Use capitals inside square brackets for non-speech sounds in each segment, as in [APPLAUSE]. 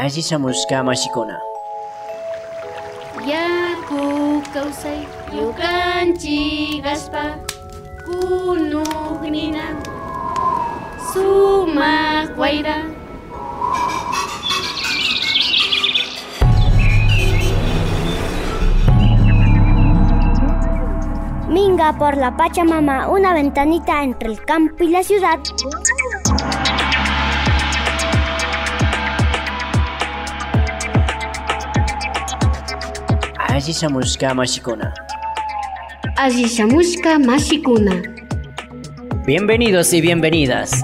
Ashisamushka mashikuna. Yaku kawsay yukanchik aspa kunugnina sumaq wayra Minga por la Pachamama, una ventanita entre el campo y la ciudad. Ashisamushka mashikuna. Ashisamushka mashikuna Bienvenidos y bienvenidas.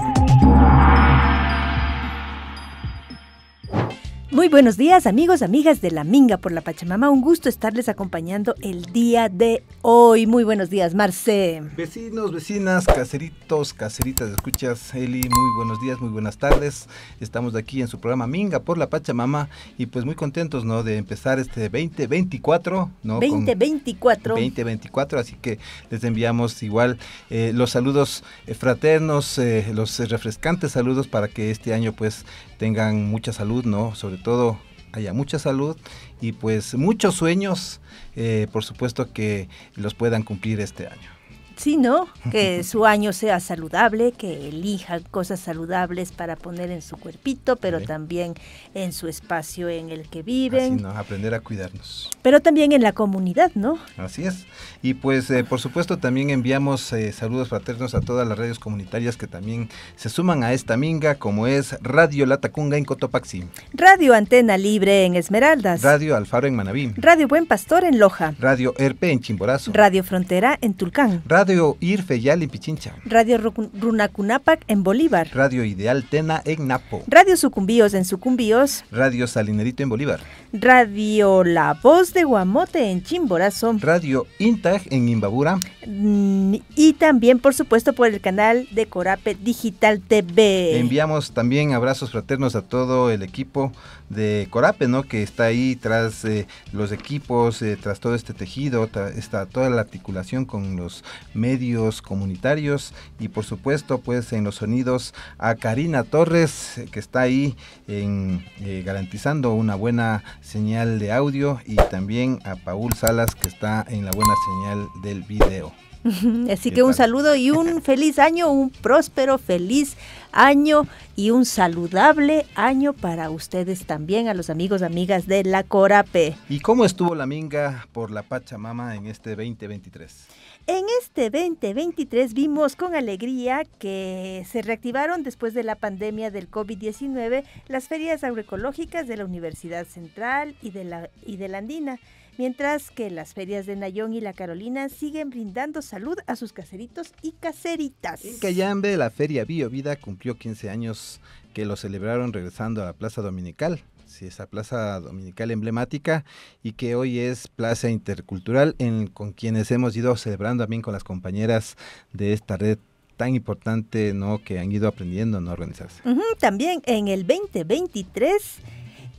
Muy buenos días amigos, amigas de la Minga por la Pachamama. Un gusto estarles acompañando el día de hoy. Muy buenos días, Marce. Vecinos, vecinas, caseritos, caseritas, escuchas, Eli, muy buenos días, muy buenas tardes. Estamos aquí en su programa Minga por la Pachamama y pues muy contentos, ¿no? De empezar este 2024, ¿no? 2024. 2024, así que les enviamos igual eh, los saludos eh, fraternos, eh, los refrescantes saludos para que este año pues tengan mucha salud, ¿no? Sobre todo haya mucha salud y pues muchos sueños, eh, por supuesto que los puedan cumplir este año. Sí, ¿no? Que su año sea saludable, que elijan cosas saludables para poner en su cuerpito, pero también en su espacio en el que viven, Así, ¿no? Aprender a cuidarnos. pero también en la comunidad, ¿no? Así es. Y pues, eh, por supuesto, también enviamos eh, saludos fraternos a todas las radios comunitarias que también se suman a esta minga, como es Radio Latacunga en Cotopaxi, Radio Antena Libre en Esmeraldas, Radio Alfaro en Manabí, Radio Buen Pastor en Loja, Radio Erpe en Chimborazo, Radio Frontera en Tulcán, Radio Irfe Yal en Pichincha, Radio Ru- Runacunápac en Bolívar, Radio Ideal Tena en Napo, Radio Sucumbíos en Sucumbíos, Radio Salinerito en Bolívar, Radio La Voz de Guamote en Chimborazo. Radio Intag en Imbabura, mm, y también, por supuesto, por el canal de Corape Digital TV. Enviamos también abrazos fraternos a todo el equipo de Corape, ¿no? Que está ahí tras eh, los equipos, eh, tras todo este tejido, tra- está toda la articulación con los medios comunitarios y por supuesto, pues en los sonidos a Karina Torres, eh, que está ahí en, eh, garantizando una buena señal de audio y también a Paul Salas, que está en la buena señal del video. [LAUGHS] Así ¿Qué que un saludo y un [LAUGHS] feliz año, un próspero, feliz año y un saludable año para ustedes también, a los amigos, amigas de la Corape. ¿Y cómo estuvo la minga por la Pachamama en este 2023? En este 2023 vimos con alegría que se reactivaron después de la pandemia del COVID-19 las ferias agroecológicas de la Universidad Central y de la, y de la Andina, mientras que las ferias de Nayón y la Carolina siguen brindando salud a sus caseritos y caseritas. En Cayambe, la Feria Bio Vida cumplió 15 años que lo celebraron regresando a la Plaza Dominical. Sí, esa plaza dominical emblemática y que hoy es plaza intercultural en, con quienes hemos ido celebrando también con las compañeras de esta red tan importante ¿no? que han ido aprendiendo ¿no? organizarse. Ujú, También en el 2023,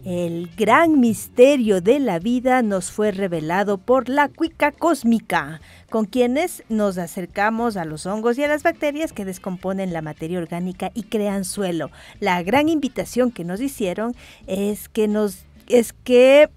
el gran misterio de la vida nos fue revelado por la cuica cósmica, con quienes nos acercamos a los hongos y a las bacterias que descomponen la materia orgánica y crean suelo. La gran invitación que nos hicieron es que nos es que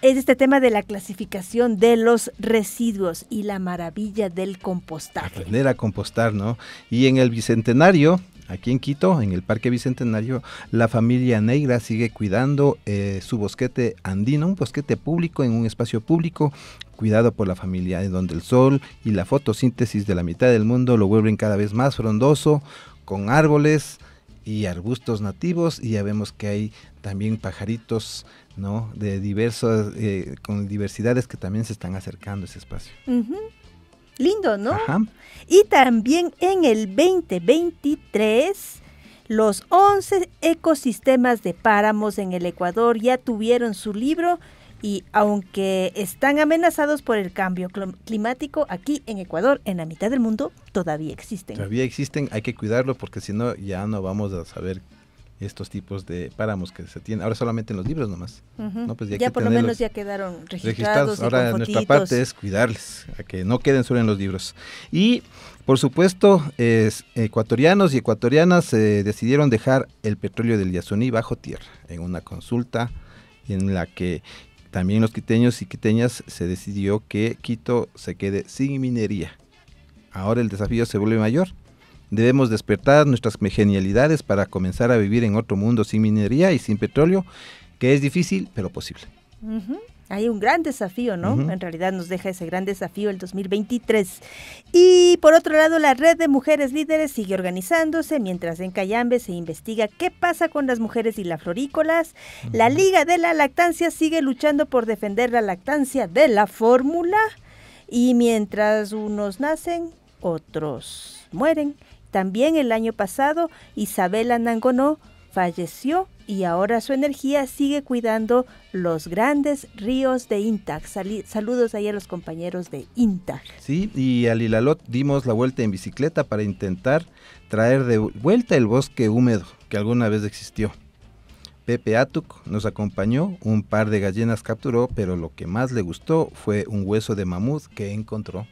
es este tema de la clasificación de los residuos y la maravilla del compostaje. aprender a compostar, ¿no? Y en el Bicentenario, aquí en Quito, en el Parque Bicentenario, la familia Negra sigue cuidando eh, su bosquete andino, un bosquete público en un espacio público, cuidado por la familia, en donde el sol y la fotosíntesis de la mitad del mundo lo vuelven cada vez más frondoso, con árboles y arbustos nativos, y ya vemos que hay también pajaritos, ¿no? De diversos, eh, con diversidades que también se están acercando a ese espacio. Lindo, ¿no? Ajá. Y también en el 2023, los 11 ecosistemas de páramos en el Ecuador ya tuvieron su libro y aunque están amenazados por el cambio clim- climático, aquí en Ecuador, en la mitad del mundo, todavía existen. Todavía existen, hay que cuidarlo porque si no ya no vamos a saber estos tipos de páramos que se tienen. Ahora solamente en los libros nomás. No, pues ya por lo menos ya quedaron registrados. registrados. Ahora nuestra parte es cuidarles, a que no queden solo en los libros. Y por supuesto, es, ecuatorianos y ecuatorianas eh, decidieron dejar el petróleo del Yasuní bajo tierra en una consulta en la que también los quiteños y quiteñas se decidió que Quito se quede sin minería. Ahora el desafío se vuelve mayor. Debemos despertar nuestras genialidades para comenzar a vivir en otro mundo sin minería y sin petróleo, que es difícil, pero posible. Hay un gran desafío, ¿no? En realidad nos deja ese gran desafío el 2023. Y por otro lado, la red de mujeres líderes sigue organizándose mientras en Cayambe se investiga qué pasa con las mujeres y las florícolas. La Liga de la Lactancia sigue luchando por defender la lactancia de la fórmula. Y mientras unos nacen, otros mueren. También el año pasado, Isabela Nangonó falleció y ahora su energía sigue cuidando los grandes ríos de Intag. Saludos ahí a los compañeros de Intag. Sí, y al Ilalot dimos la vuelta en bicicleta para intentar traer de vuelta el bosque húmedo que alguna vez existió. Pepe Atuk nos acompañó, un par de gallinas capturó, pero lo que más le gustó fue un hueso de mamut que encontró.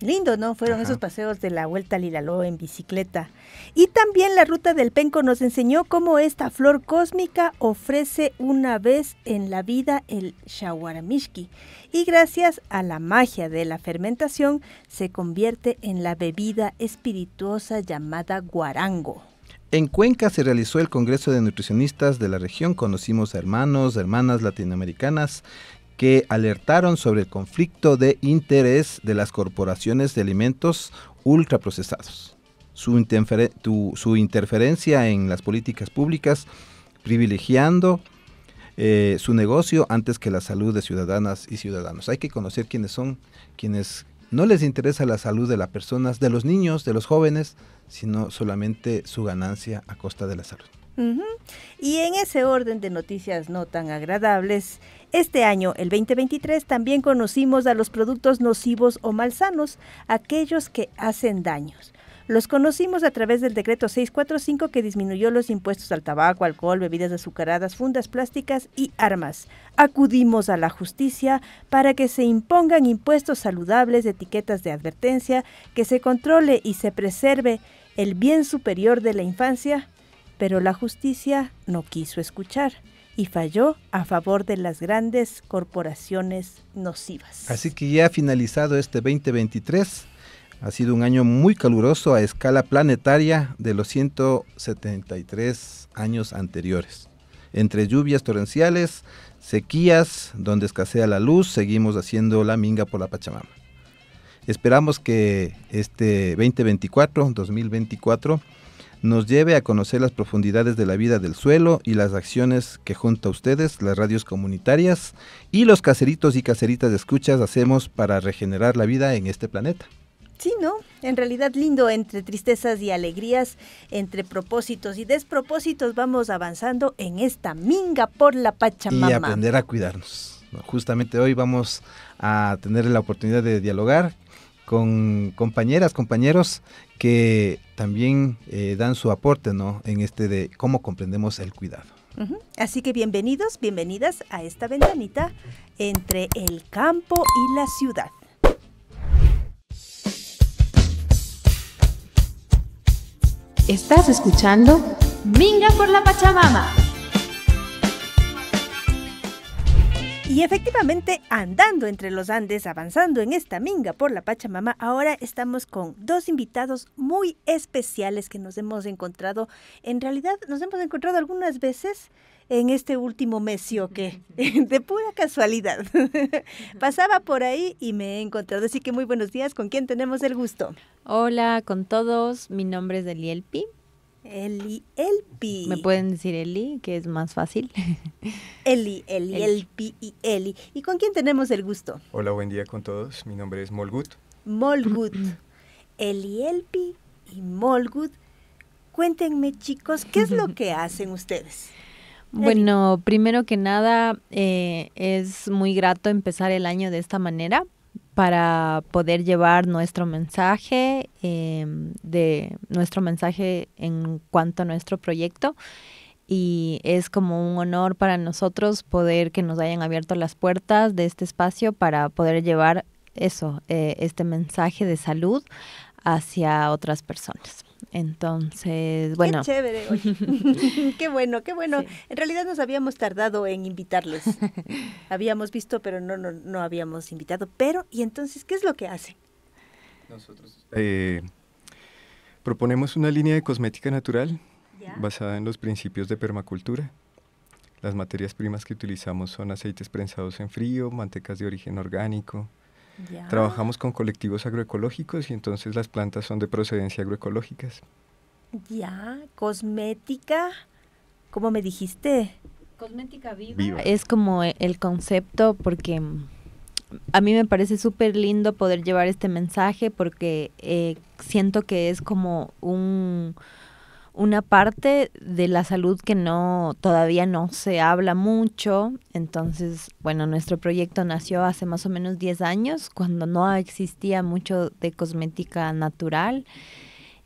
Lindo, ¿no? Fueron Ajá. esos paseos de la Vuelta al Hilaló en bicicleta. Y también la ruta del penco nos enseñó cómo esta flor cósmica ofrece una vez en la vida el shawaramishki. Y gracias a la magia de la fermentación se convierte en la bebida espirituosa llamada guarango. En Cuenca se realizó el Congreso de Nutricionistas de la región. Conocimos a hermanos, hermanas latinoamericanas que alertaron sobre el conflicto de interés de las corporaciones de alimentos ultraprocesados. Su, interfere- tu- su interferencia en las políticas públicas, privilegiando eh, su negocio antes que la salud de ciudadanas y ciudadanos. Hay que conocer quiénes son, quienes no les interesa la salud de las personas, de los niños, de los jóvenes, sino solamente su ganancia a costa de la salud. Ujú. Y en ese orden de noticias no tan agradables, este año, el 2023, también conocimos a los productos nocivos o malsanos, aquellos que hacen daños. Los conocimos a través del decreto 645 que disminuyó los impuestos al tabaco, alcohol, bebidas azucaradas, fundas plásticas y armas. Acudimos a la justicia para que se impongan impuestos saludables, etiquetas de advertencia, que se controle y se preserve el bien superior de la infancia, pero la justicia no quiso escuchar y falló a favor de las grandes corporaciones nocivas. Así que ya ha finalizado este 2023. Ha sido un año muy caluroso a escala planetaria de los 173 años anteriores. Entre lluvias torrenciales, sequías, donde escasea la luz, seguimos haciendo la minga por la Pachamama. Esperamos que este 2024, 2024, nos lleve a conocer las profundidades de la vida del suelo y las acciones que junto a ustedes, las radios comunitarias y los caseritos y caseritas de escuchas hacemos para regenerar la vida en este planeta. Sí, ¿no? En realidad lindo, entre tristezas y alegrías, entre propósitos y despropósitos, vamos avanzando en esta minga por la Pachamama. Y aprender a cuidarnos. ¿no? Justamente hoy vamos a tener la oportunidad de dialogar con compañeras, compañeros que también eh, dan su aporte ¿no? en este de cómo comprendemos el cuidado. Así que bienvenidos, bienvenidas a esta ventanita entre el campo y la ciudad. Estás escuchando Minga por la Pachamama. Y efectivamente, andando entre los Andes, avanzando en esta minga por la Pachamama, ahora estamos con dos invitados muy especiales que nos hemos encontrado. En realidad, nos hemos encontrado algunas veces en este último mes, ¿sí o qué? De pura casualidad. Pasaba por ahí y me he encontrado. Así que muy buenos días. ¿Con quién tenemos el gusto? Hola con todos, mi nombre es Elielpi. Eli Elpi. Me pueden decir Eli, que es más fácil. [LAUGHS] Eli, Eli, Eli. Elpi y Eli. ¿Y con quién tenemos el gusto? Hola, buen día con todos. Mi nombre es Molgut. Molgut. [CLEARS THROAT] Eli Elpi y Molgut. Cuéntenme, chicos, ¿qué es lo [LAUGHS] que hacen ustedes? Bueno, primero que nada, eh, es muy grato empezar el año de esta manera para poder llevar nuestro mensaje, eh, de nuestro mensaje en cuanto a nuestro proyecto. y es como un honor para nosotros poder que nos hayan abierto las puertas de este espacio para poder llevar eso, eh, este mensaje de salud hacia otras personas. Entonces, bueno. Qué chévere, oye. [LAUGHS] [LAUGHS] qué bueno, qué bueno. En realidad nos habíamos tardado en invitarlos. [LAUGHS] habíamos visto, pero no, no, no habíamos invitado. Pero, ¿y entonces qué es lo que hacen? Nosotros eh, proponemos una línea de cosmética natural ¿Ya? basada en los principios de permacultura. Las materias primas que utilizamos son aceites prensados en frío, mantecas de origen orgánico. Ya. Trabajamos con colectivos agroecológicos y entonces las plantas son de procedencia agroecológicas. Ya, cosmética. ¿Cómo me dijiste? Cosmética viva. Viva. Es como e- el concepto porque mm, a mí me parece súper lindo poder llevar este mensaje porque eh, siento que es como un una parte de la salud que no todavía no se habla mucho. Entonces, bueno, nuestro proyecto nació hace más o menos 10 años, cuando no existía mucho de cosmética natural.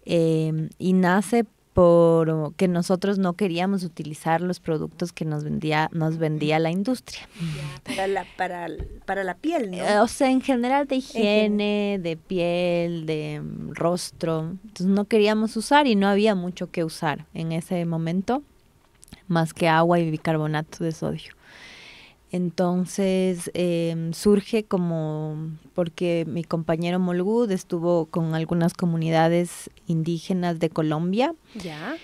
eh, y nace por que nosotros no queríamos utilizar los productos que nos vendía, nos vendía la industria. Para la, para, para la piel, ¿no? Eh, O sea, en general de higiene, de piel, de mm, rostro. Entonces no queríamos usar y no había mucho que usar en ese momento, más que agua y bicarbonato de sodio. Entonces em, surge como porque mi compañero Molgud estuvo con algunas comunidades indígenas de Colombia ya.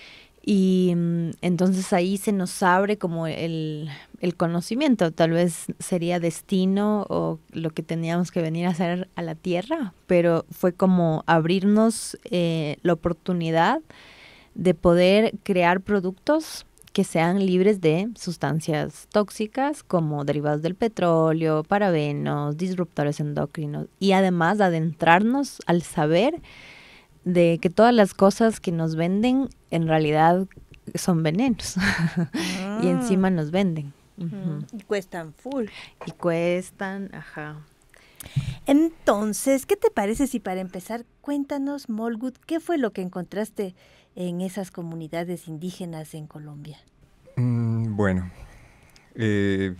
y mm, entonces ahí se nos abre como el, el conocimiento, tal vez sería destino o lo que teníamos que venir a hacer a la tierra, pero fue como abrirnos eh, la oportunidad de poder crear productos que sean libres de sustancias tóxicas como derivados del petróleo, parabenos, disruptores endocrinos y además adentrarnos al saber de que todas las cosas que nos venden en realidad son venenos [LAUGHS] y encima nos venden. Mm, Y cuestan full. Y cuestan, ajá. Entonces, ¿qué te parece si para empezar cuéntanos, Molgut, qué fue lo que encontraste en esas comunidades indígenas en Colombia? Mm, bueno, eh,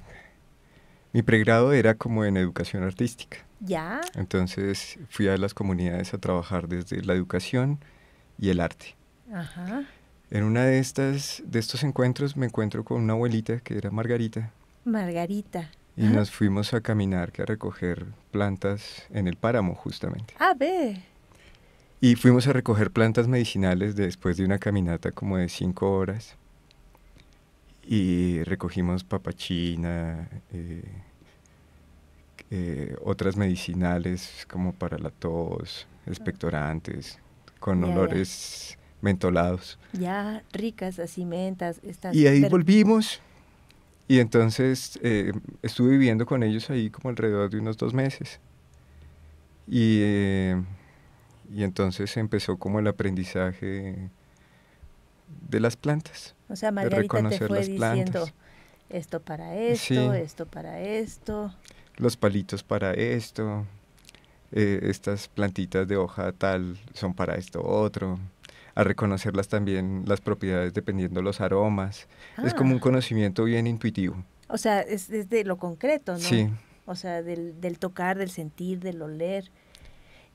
mi pregrado era como en educación artística. ¿Ya? Entonces fui a las comunidades a trabajar desde la educación y el arte. Ajá. En una de estas de estos encuentros me encuentro con una abuelita que era Margarita Margarita. y nos fuimos a caminar que a recoger plantas en el páramo justamente. A ver. Y fuimos a recoger plantas medicinales después de una caminata como de cinco horas. Y recogimos papachina, eh, eh, otras medicinales como para la tos, expectorantes, con ya. olores mentolados. Ya, ricas, así mentas. Estas Y ahí volvimos. Y entonces eh, estuve viviendo con ellos ahí como alrededor de unos dos meses. Y, eh, y entonces empezó como el aprendizaje de las plantas. O sea, de Margarita te reconocer fue las diciendo plantas. esto para esto, Sí. esto para esto. Los palitos para esto, eh, estas plantitas de hoja tal son para esto otro. A reconocerlas también las propiedades dependiendo los aromas. Es como un Ah. conocimiento bien intuitivo. O sea, es, es de lo concreto, ¿no? Sí. O sea, del, del tocar, del sentir, del oler.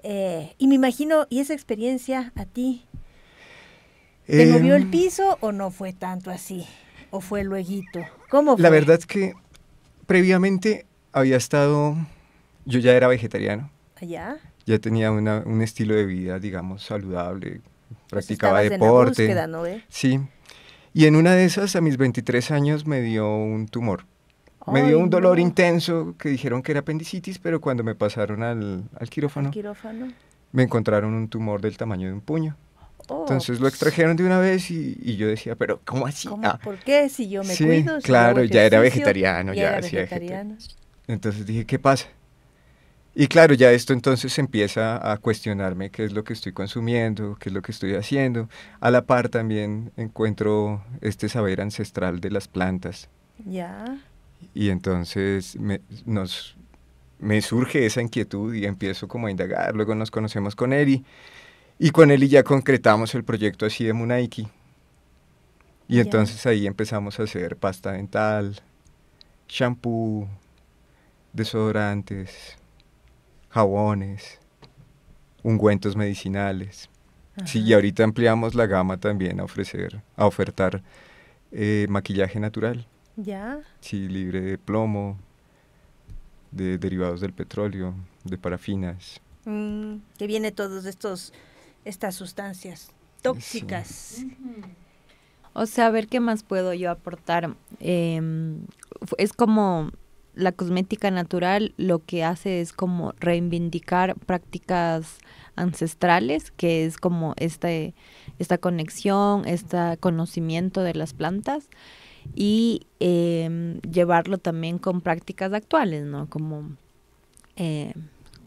Eh, y me imagino, ¿y esa experiencia a ti? ¿Te movió el Em, piso o no fue tanto así? ¿O fue lueguito? ¿Cómo fue? La verdad es que previamente había estado, yo ya era vegetariano, ¿Allá? ya tenía una- un estilo de vida, digamos, saludable, Pues practicaba estabas en la deporte. búsqueda, ¿no ve? Sí. Y en una de esas, a mis 23 años, me dio un tumor. Me dio un dolor no. intenso que dijeron que era apendicitis, pero cuando me pasaron al, al quirófano, Quirófano. me encontraron un tumor del tamaño de un puño. Oh, Entonces lo extrajeron de una vez y, y yo decía, pero ¿cómo así? ¿cómo? Ah, ¿Por qué? Si yo me Sí, cuido. si claro, ya era vegetariano, ya hacía vegetariano. Entonces dije, ¿qué pasa? Y claro, ya esto entonces empieza a cuestionarme qué es lo que estoy consumiendo, qué es lo que estoy haciendo. A la par también encuentro este saber ancestral de las plantas. Ya. Y entonces me, nos, me surge esa inquietud y empiezo como a indagar. Luego nos conocemos con Eli y con Eli ya concretamos el proyecto así de Munaiki. Y entonces ahí empezamos a hacer pasta dental, shampoo, desodorantes, jabones, ungüentos medicinales. Sí, y ahorita ampliamos la gama también a ofrecer, a ofertar eh, maquillaje natural, Ya. sí, libre de plomo, de derivados del petróleo, de parafinas. Mm, que viene todos estos, estas sustancias tóxicas. O sea, a ver qué más puedo yo aportar. Em, es como la cosmética natural lo que hace es como reivindicar prácticas ancestrales, que es como este, esta conexión, este conocimiento de las plantas y em, llevarlo también con prácticas actuales, ¿no? Como, eh,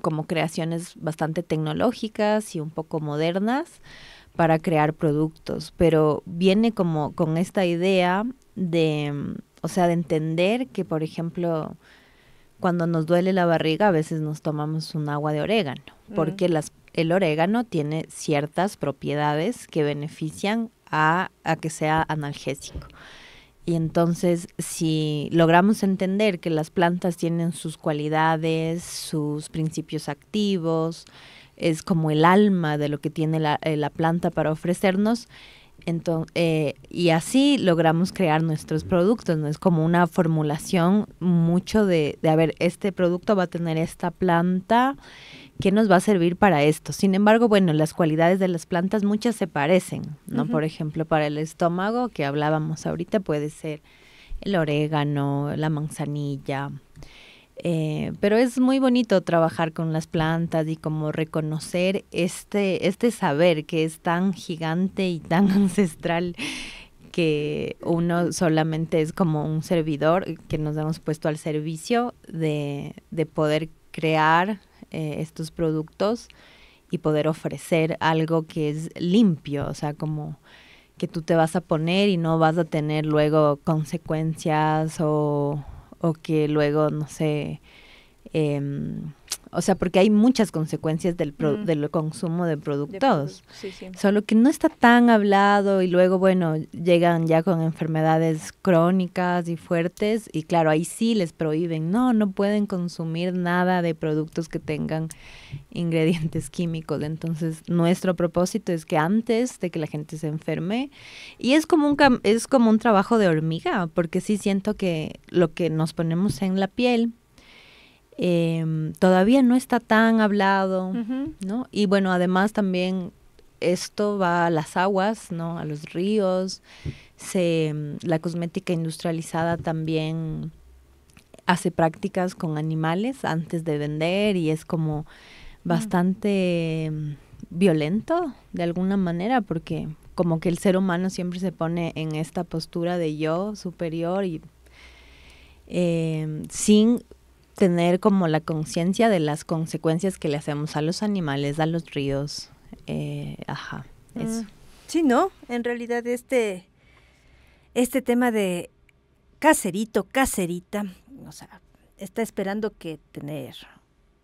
como creaciones bastante tecnológicas y un poco modernas para crear productos, pero viene como con esta idea de, mm, o sea, de entender que, por ejemplo, cuando nos duele la barriga, a veces nos tomamos un agua de orégano, porque las, el orégano tiene ciertas propiedades que benefician a, a que sea analgésico. Y entonces, si logramos entender que las plantas tienen sus cualidades, sus principios activos, es como el alma de lo que tiene la, eh, la planta para ofrecernos, eh, y así logramos crear nuestros productos, ¿no? Es como una formulación mucho de, de, a ver, este producto va a tener esta planta que nos va a servir para esto. Sin embargo, bueno, las cualidades de las plantas muchas se parecen, ¿no? Por ejemplo, para el estómago, que hablábamos ahorita, puede ser el orégano, la manzanilla, eh, pero es muy bonito trabajar con las plantas y como reconocer este, este saber que es tan gigante y tan [LAUGHS] ancestral que uno solamente es como un servidor que nos hemos puesto al servicio de, de poder crear eh, estos productos y poder ofrecer algo que es limpio, o sea, como que tú te vas a poner y no vas a tener luego consecuencias o, o que luego, no sé, em, o sea, porque hay muchas consecuencias del, pro- Mm. del consumo de productos. sí, sí. Solo que no está tan hablado y luego, bueno, llegan ya con enfermedades crónicas y fuertes y claro, ahí sí les prohíben, no, no pueden consumir nada de productos que tengan ingredientes [LAUGHS] químicos. Entonces, nuestro propósito es que antes de que la gente se enferme, y es como un, cam- es como un trabajo de hormiga, porque sí siento que lo que nos ponemos en la piel em, todavía no está tan hablado. ¿no? Y bueno, además también esto va a las aguas, ¿no? A los ríos. Se, mm, la cosmética industrializada también hace prácticas con animales antes de vender y es como bastante mm, violento de alguna manera porque como que el ser humano siempre se pone en esta postura de yo superior y eh, sin tener como la conciencia de las consecuencias que le hacemos a los animales, a los ríos. eh, ajá, eso. Mm. Sí, ¿no? En realidad este, este tema de caserito, caserita, o sea, está esperando que tener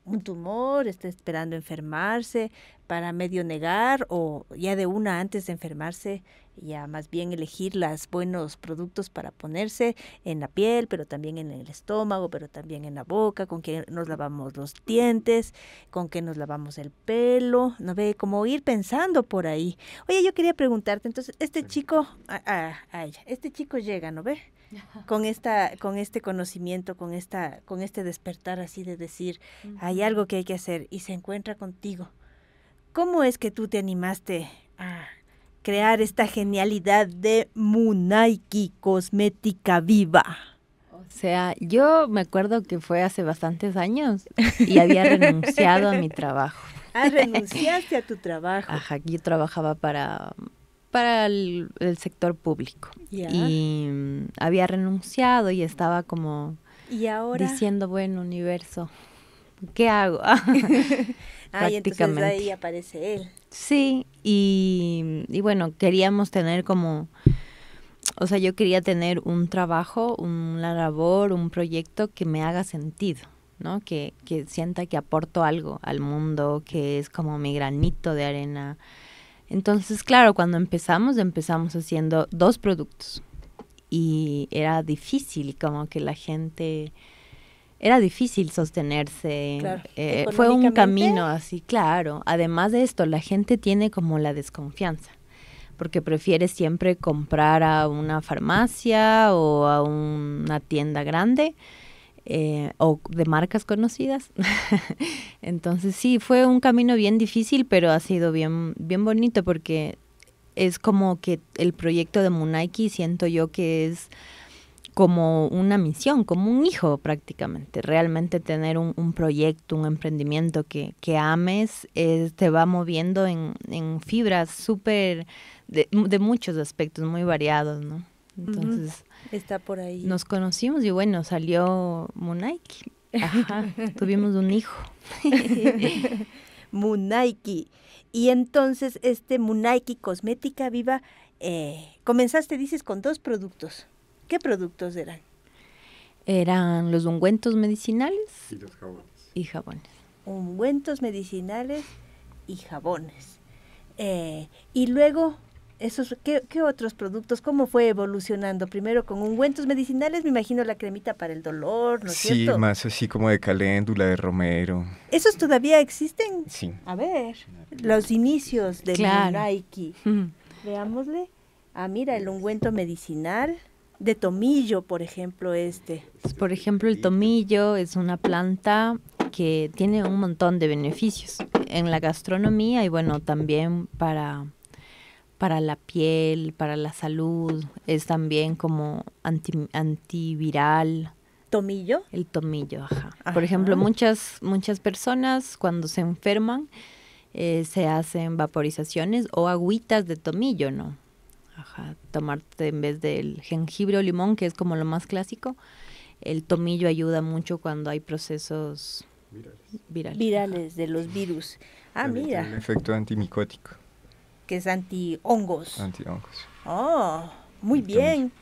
un tumor, está esperando enfermarse para medio negar o ya de una antes de enfermarse, ya más bien elegir los buenos productos para ponerse en la piel, pero también en el estómago, pero también en la boca, con que nos lavamos los dientes, con que nos lavamos el pelo, ¿no ve? Como ir pensando por ahí. Oye, yo quería preguntarte, entonces, este chico, a, a- a ella, este chico llega, ¿no ve? Con esta, con este conocimiento, con esta, con este despertar así de decir, hay algo que hay que hacer y se encuentra contigo. ¿Cómo es que tú te animaste a crear esta genialidad de Munaiki Cosmética Viva? O sea, yo me acuerdo que fue hace bastantes años y había renunciado a mi trabajo. [LAUGHS] Ah, renunciaste a tu trabajo. Ajá, yo trabajaba para, para el, el sector público y mm, había renunciado y estaba como Y ahora. diciendo, bueno, universo, ¿qué hago? [LAUGHS] [LAUGHS] Ah, y entonces ahí aparece él. Sí, y, y bueno, queríamos tener como, o sea, yo quería tener un trabajo, una labor, un proyecto que me haga sentido, ¿no? Que, que sienta que aporto algo al mundo, que es como mi granito de arena Entonces, claro, cuando empezamos, empezamos haciendo dos productos. Y era difícil, como que la gente era difícil sostenerse. Claro. Eh, fue un camino así, claro. Además de esto, la gente tiene como la desconfianza, porque prefiere siempre comprar a una farmacia o a una tienda grande eh, o de marcas conocidas. [LAUGHS] Entonces sí, fue un camino bien difícil, pero ha sido bien, bien bonito porque es como que el proyecto de Munaiki siento yo que es como una misión, como un hijo prácticamente. Realmente tener un, un proyecto, un emprendimiento que, que ames, es- te va moviendo en, en fibras súper, de, de muchos aspectos muy variados, ¿no? Entonces Está por ahí. nos conocimos y bueno, salió Munaiki. Ajá, [LAUGHS] tuvimos un hijo. [LAUGHS] Munaiki. Y entonces, este Munaiki Cosmética Viva, eh, comenzaste, dices, con dos productos. ¿Qué productos eran? Eran los ungüentos medicinales y jabones. Ungüentos medicinales y jabones. Eh, y luego, esos, ¿qué, qué otros productos? ¿Cómo fue evolucionando? Primero con ungüentos medicinales, me imagino la cremita para el dolor, ¿no es Sí, cierto? más así como de caléndula, de romero. ¿Esos todavía existen? Sí. A ver, los inicios de Claro. Munaiki. [LAUGHS] Veámosle. Ah, mira, el ungüento medicinal de tomillo, por ejemplo, este. Por ejemplo, el tomillo es una planta que tiene un montón de beneficios en la gastronomía y bueno, también para, para la piel, para la salud, es también como anti- antiviral. ¿Tomillo? El tomillo, ajá. Ajá. Por ejemplo, muchas, muchas personas cuando se enferman eh, se hacen vaporizaciones o agüitas de tomillo, ¿no? Ajá, tomarte en vez del jengibre o limón, que es como lo más clásico, el tomillo ayuda mucho cuando hay procesos virales. Virales de los virus. Ah, mira, efecto antimicótico, que es anti-hongos. antihongos. Oh, muy El tomillo. bien.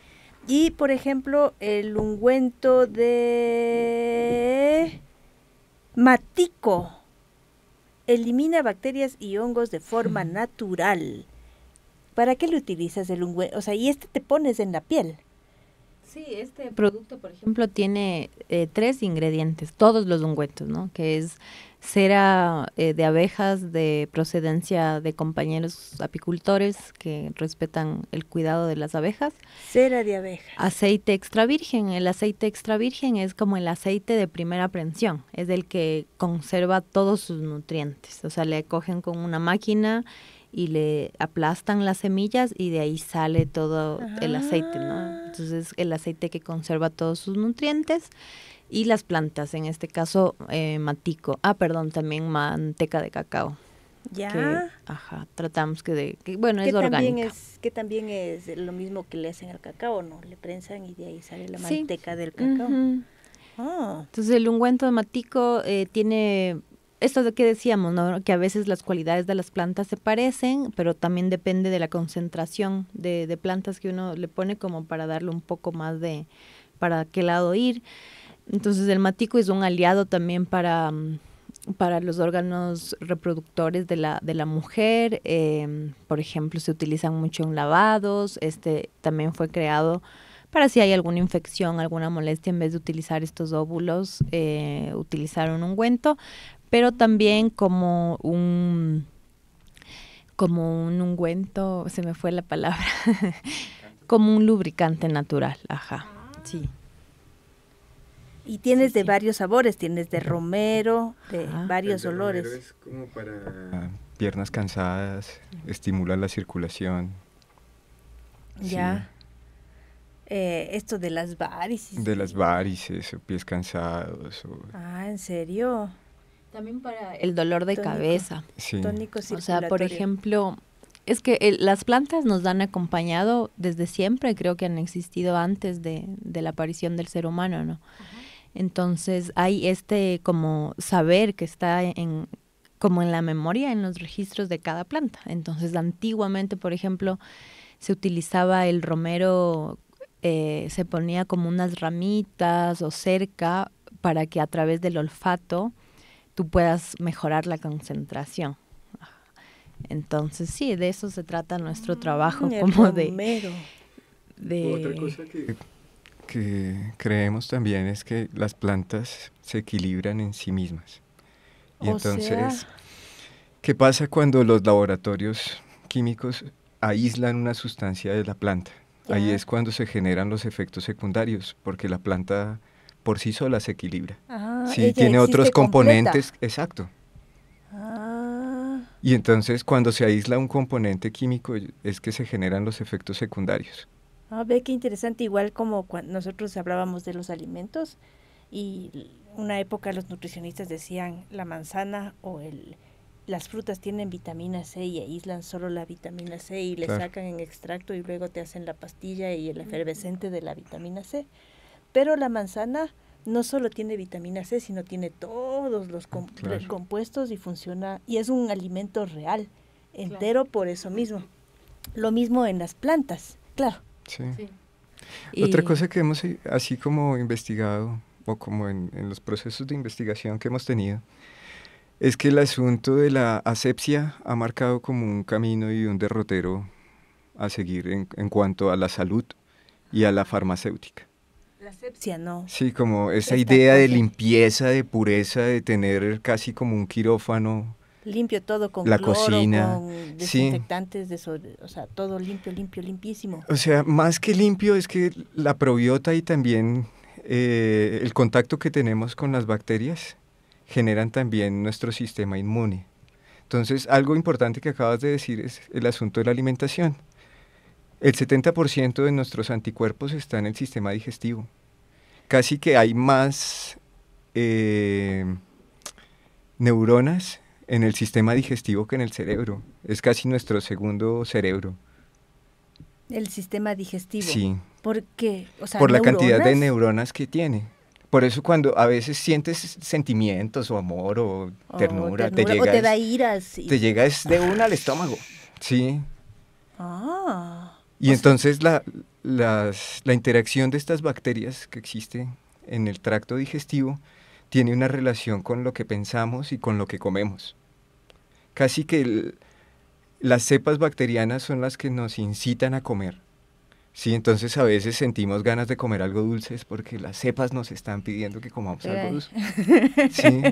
Y, por ejemplo, el ungüento de matico. Elimina bacterias y hongos de forma natural. ¿Para qué lo utilizas el ungüento? O sea, y este te pones en la piel. Sí, este producto, por ejemplo, tiene eh, tres ingredientes, todos los ungüentos, ¿no? Que es cera eh, de abejas de procedencia de compañeros apicultores que respetan el cuidado de las abejas. Cera de abeja. Aceite extra virgen. El aceite extra virgen es como el aceite de primera prensión. Es el que conserva todos sus nutrientes. O sea, le cogen con una máquina y le aplastan las semillas y de ahí sale todo el aceite, ¿no? Entonces, el aceite que conserva todos sus nutrientes y las plantas, en este caso, eh, matico. Ah, perdón, también manteca de cacao. Ya. Que, ajá, tratamos que, de, que bueno, que es también orgánica. es que también es lo mismo que le hacen al cacao, ¿no? Le prensan y de ahí sale la Sí. manteca del cacao. Ujú. Ah, Entonces el ungüento de matico eh, tiene esto de que decíamos, ¿no? Que a veces las cualidades de las plantas se parecen, pero también depende de la concentración de, plantas que uno le pone como para darle un poco más de para qué lado ir. Entonces el matico es un aliado también para, mm, para los órganos reproductores de la, de la mujer. eh, por ejemplo, se utilizan mucho en lavados. Este también fue creado para si hay alguna infección, alguna molestia, en vez de utilizar estos óvulos, eh, utilizar un ungüento, pero también como un como un ungüento, se me fue la palabra, [LAUGHS] como un lubricante natural, ajá, sí. y tienes de sí. varios sabores, tienes de romero, de Ajá. varios El de romero olores. Es como para piernas cansadas, estimula la circulación. Ya. Eh, esto de las varices. De las varices o pies cansados. O, Ah, ¿en serio? También para el dolor de Tónico. cabeza. sí. Tónico O sea, por ejemplo, es que el- las plantas nos han acompañado desde siempre, creo que han existido antes de, de la aparición del ser humano, ¿no? Entonces hay este como saber que está en como en la memoria, en los registros de cada planta. Entonces antiguamente, por ejemplo, se utilizaba el romero, eh, se ponía como unas ramitas o cerca para que a través del olfato tú puedas mejorar la concentración. Entonces, sí, de eso se trata nuestro trabajo, Mm, el como de, de... Otra cosa que, que creemos también es que las plantas se equilibran en sí mismas. Y O entonces, sea- ¿qué pasa cuando los laboratorios químicos aíslan una sustancia de la planta? Ahí es cuando se generan los efectos secundarios, porque la planta por sí sola se equilibra. Ah, Sí, tiene otros completa. componentes, exacto. Ah, Y entonces cuando se aísla un componente químico es que se generan los efectos secundarios. ah, ve qué interesante, igual como cuando nosotros hablábamos de los alimentos y una época los nutricionistas decían la manzana o el las frutas tienen vitamina C y aíslan solo la vitamina C y le Claro. sacan en extracto y luego te hacen la pastilla y el efervescente de la vitamina C. Pero la manzana no solo tiene vitamina C, sino tiene todos los com- Claro. compuestos y funciona y es un alimento real, entero por eso mismo. Lo mismo en las plantas, claro. Sí. y- Otra cosa que hemos eh, así como investigado o como en, en los procesos de investigación que hemos tenido es que el asunto de la asepsia ha marcado como un camino y un derrotero a seguir en, en cuanto a la salud y a la farmacéutica. La asepsia no. Sí, como esa idea de limpieza, de pureza, de tener casi como un quirófano. Limpio todo con La cloro, cocina, con sí. desinfectantes, o sea, todo limpio, limpio, limpísimo. O sea, más que limpio es que la probiota y también eh, el contacto que tenemos con las bacterias generan también nuestro sistema inmune. Entonces, algo importante que acabas de decir es el asunto de la alimentación. El 70% de nuestros anticuerpos está en el sistema digestivo. Casi que hay más eh, neuronas en el sistema digestivo que en el cerebro. Es casi nuestro segundo cerebro. El sistema digestivo. Sí, ¿Por qué? O sea, por la cantidad de neuronas. que tiene. Por eso cuando a veces sientes sentimientos o amor o O ternura, te llega, o te da iras. y- te llega es de [LAUGHS] una al estómago. Sí. Ah, Y entonces la, las- la interacción de estas bacterias que existe en el tracto digestivo tiene una relación con lo que pensamos y con lo que comemos. Casi que las cepas bacterianas son las que nos incitan a comer. Sí, entonces a veces sentimos ganas de comer algo dulce es porque las cepas nos están pidiendo que comamos Ay. algo dulce. [LAUGHS] Sí.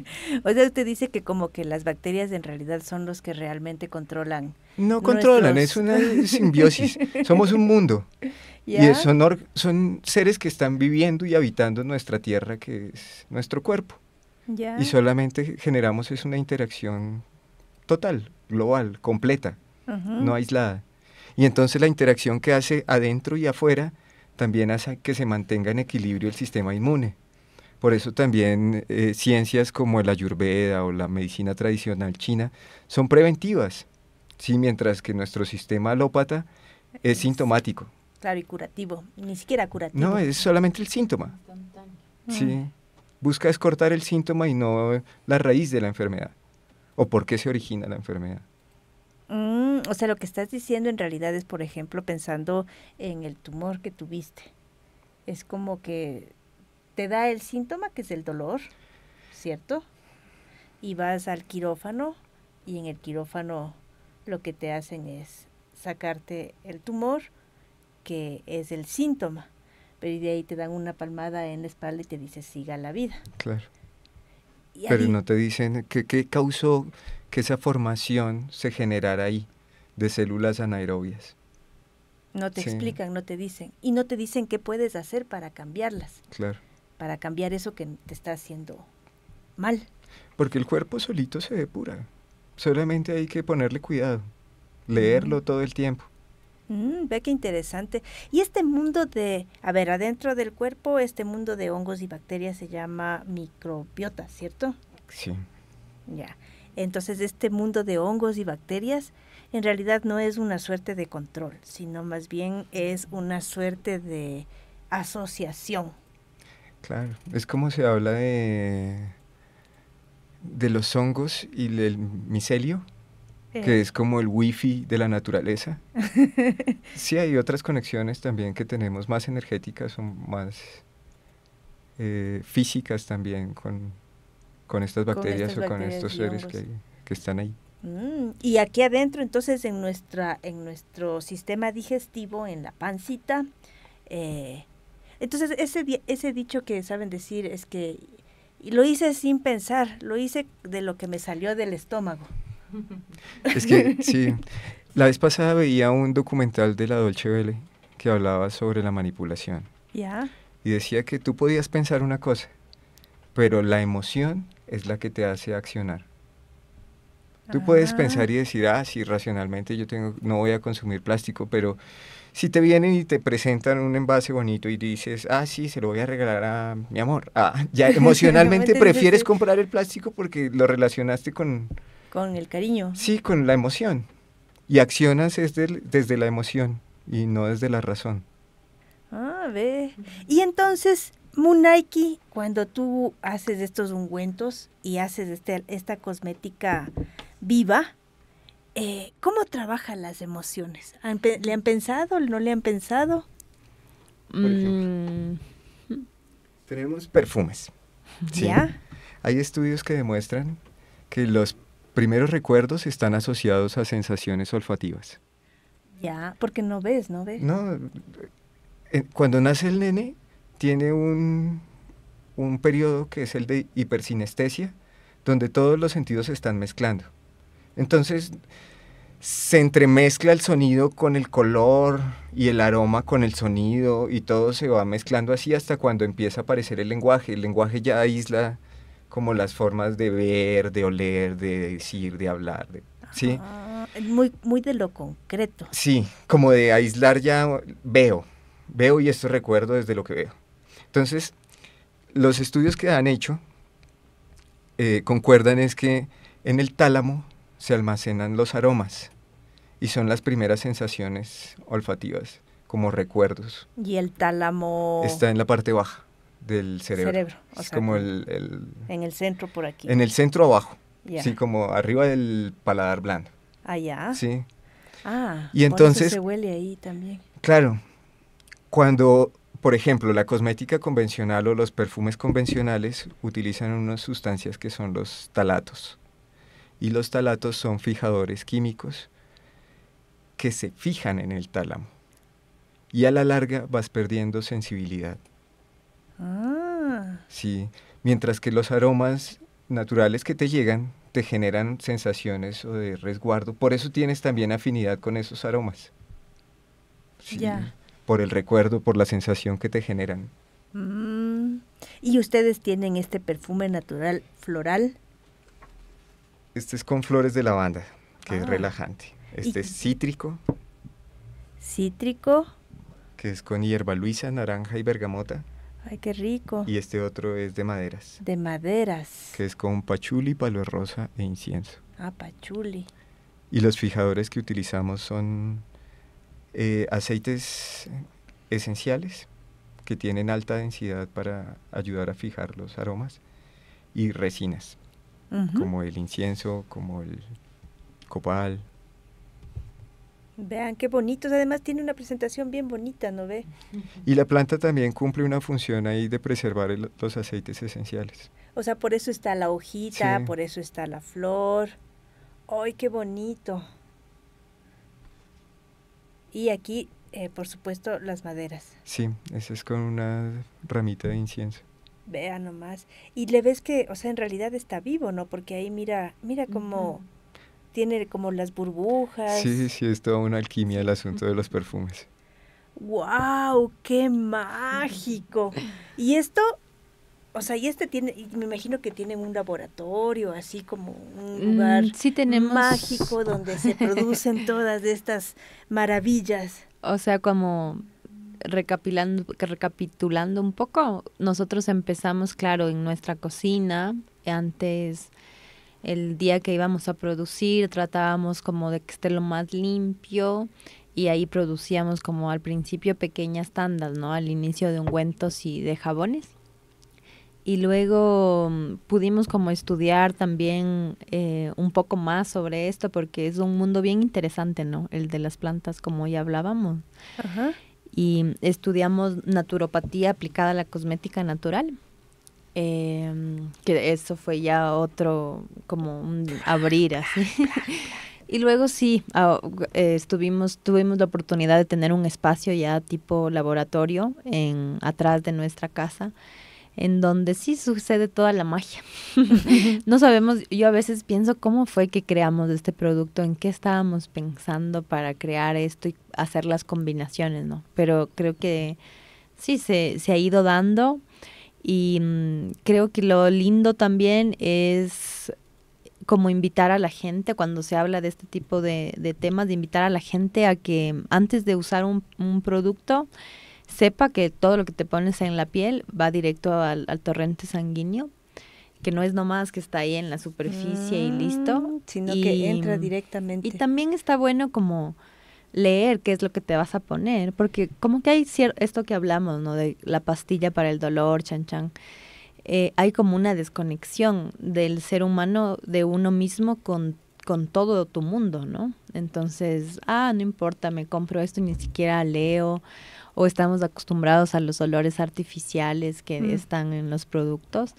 o sea, usted dice que como que las bacterias en realidad son los que realmente controlan. No controlan, Nuestros- es una [LAUGHS] simbiosis. Somos un mundo. Y son, or- son seres que están viviendo y habitando nuestra tierra, que es nuestro cuerpo. ¿Ya? Y solamente generamos es una interacción total, global, completa, no aislada. Y entonces la interacción que hace adentro y afuera también hace que se mantenga en equilibrio el sistema inmune. Por eso también eh, ciencias como la ayurveda o la medicina tradicional china son preventivas, ¿sí? mientras que nuestro sistema alópata es Es- sintomático. Claro, y curativo. Ni siquiera curativo. No, es solamente el síntoma. Sí. Busca es cortar el síntoma y no la raíz de la enfermedad. O por qué se origina la enfermedad. O sea, lo que estás diciendo en realidad es, por ejemplo, pensando en el tumor que tuviste. Es como que te da el síntoma, que es el dolor, ¿cierto? Y vas al quirófano y en el quirófano lo que te hacen es sacarte el tumor, que es el síntoma. Pero de ahí te dan una palmada en la espalda y te dice siga la vida. Claro. Y Pero ahí- no te dicen qué causó que esa formación se generara ahí de células anaerobias. no te sí. explican, no te dicen. Y no te dicen qué puedes hacer para cambiarlas. Claro. para cambiar eso que te está haciendo mal. Porque el cuerpo solito se depura. Solamente hay que ponerle cuidado. Leerlo todo el tiempo. Mm, ve qué interesante. Y este mundo de, a ver, adentro del cuerpo, este mundo de hongos y bacterias se llama microbiota, ¿cierto? Sí. Ya. Entonces, este mundo de hongos y bacterias en realidad no es una suerte de control, sino más bien es una suerte de asociación. Claro, es como se habla de, de los hongos y el micelio, Eh, que es como el wifi de la naturaleza. [LAUGHS] Sí, hay otras conexiones también que tenemos más energéticas o más eh, físicas también con, con estas Con bacterias estas o con estos seres que, que están ahí. Mm, y aquí adentro, entonces, en nuestra, en nuestro sistema digestivo, en la pancita, eh, entonces ese, ese dicho que saben decir es que lo hice sin pensar, lo hice de lo que me salió del estómago. [LAUGHS] Es que, sí, la vez pasada veía un documental de la Dolce Vele que hablaba sobre la manipulación ¿Ya? y decía que tú podías pensar una cosa, pero la emoción es la que te hace accionar. Tú puedes Ah. pensar y decir, ah, sí, racionalmente yo tengo, no voy a consumir plástico, pero si te vienen y te presentan un envase bonito y dices, ah, sí, se lo voy a regalar a mi amor, ah, [LAUGHS] ya emocionalmente prefieres comprar el plástico porque lo relacionaste con, Con el cariño. sí, con la emoción. Y accionas es del- desde la emoción y no desde la razón. Ah, ve. Y entonces, Munaiki, cuando tú haces estos ungüentos y haces este, esta cosmética viva, eh, ¿cómo trabajan las emociones? ¿Han pe- ¿Le han pensado? ¿No le han pensado? Mm, Tenemos perfumes. Sí. ¿Ya? Hay estudios que demuestran que los primeros recuerdos están asociados a sensaciones olfativas. Ya, porque no ves, ¿no ves? No, eh, cuando nace el nene, tiene un, un periodo que es el de hipersinestesia, donde todos los sentidos se están mezclando. Entonces, se entremezcla el sonido con el color y el aroma con el sonido y todo se va mezclando así hasta cuando empieza a aparecer el lenguaje. El lenguaje ya aísla como las formas de ver, de oler, de decir, de hablar. de- ¿sí? Ah, muy, muy de lo concreto. Sí, como de aislar ya veo, veo y esto recuerdo desde lo que veo. Entonces, los estudios que han hecho eh, concuerdan es que en el tálamo se almacenan los aromas y son las primeras sensaciones olfativas, como recuerdos. Y el tálamo Está en la parte baja del cerebro. Cerebro, o es sea, como el, el- en el centro por aquí. en el centro abajo, Ya. sí, como arriba del paladar blando. Allá. Sí. Ah, Y por eso entonces- se huele ahí también. Claro, cuando, por ejemplo, la cosmética convencional o los perfumes convencionales utilizan unas sustancias que son los talatos. Y los talatos son fijadores químicos que se fijan en el tálamo. Y a la larga vas perdiendo sensibilidad. Ah, Sí, mientras que los aromas naturales que te llegan te generan sensaciones o de resguardo. Por eso tienes también afinidad con esos aromas. Sí, Ya. Por el recuerdo, por la sensación que te generan. mm. Y ustedes tienen este perfume natural floral. Este es con flores de lavanda, que es Ah. relajante. Este Y- es cítrico, Cítrico. que es con hierba luisa, naranja y bergamota. Ay, qué rico. Y este otro es de maderas, De maderas. que es con pachuli, palo rosa e incienso. Ah, pachuli. Y los fijadores que utilizamos son eh, aceites esenciales que tienen alta densidad para ayudar a fijar los aromas y resinas, Como el incienso, como el copal. Vean qué bonitos. Además tiene una presentación bien bonita, ¿no ve? Y la planta también cumple una función ahí de preservar el- los aceites esenciales. O sea, por eso está la hojita, Sí. por eso está la flor. ¡Ay, qué bonito! Y aquí, eh, por supuesto, las maderas. Sí, ese es con una ramita de incienso. Vean nomás. Y le ves que, o sea, en realidad está vivo, ¿no? Porque ahí mira, mira cómo tiene como las burbujas. Sí, sí, es toda una alquimia el asunto de los perfumes. ¡Wow! ¡Qué mágico! Y esto, o sea, y este tiene, y me imagino que tienen un laboratorio, así como un Mm, lugar sí tenemos- mágico donde se producen todas estas maravillas. O sea, como recapitulando, recapitulando un poco, nosotros empezamos, claro, en nuestra cocina. Antes, el día que íbamos a producir, tratábamos como de que esté lo más limpio y ahí producíamos como al principio pequeñas tandas, ¿no? Al inicio de ungüentos y de jabones. Y luego mm, pudimos como estudiar también eh, un poco más sobre esto porque es un mundo bien interesante, ¿no? El de las plantas, como ya hablábamos. Ajá. Y estudiamos naturopatía aplicada a la cosmética natural. em, que eso fue ya otro, como un abrir así. [LAUGHS] y luego sí, ah, estuvimos, tuvimos la oportunidad de tener un espacio ya tipo laboratorio en atrás de nuestra casa en donde sí sucede toda la magia. [LAUGHS] [LAUGHS] no sabemos, yo a veces pienso cómo fue que creamos este producto, en qué estábamos pensando para crear esto y hacer las combinaciones, ¿no? Pero creo que sí, se, se ha ido dando y mm, creo que lo lindo también es como invitar a la gente cuando se habla de este tipo de, de temas, de invitar a la gente a que antes de usar un, un producto, sepa que todo lo que te pones en la piel va directo al, torrente sanguíneo, que no es nomás que está ahí en la superficie y listo. Mm, sino que entra directamente. Y también está bueno como leer qué es lo que te vas a poner, porque como que hay esto que hablamos, ¿no? De la pastilla para el dolor, chan chan. Eh, hay como una desconexión del ser humano, de uno mismo con, con todo tu mundo, ¿no? Entonces, ah, no importa, me compro esto y ni siquiera leo o estamos acostumbrados a los olores artificiales que mm. están en los productos.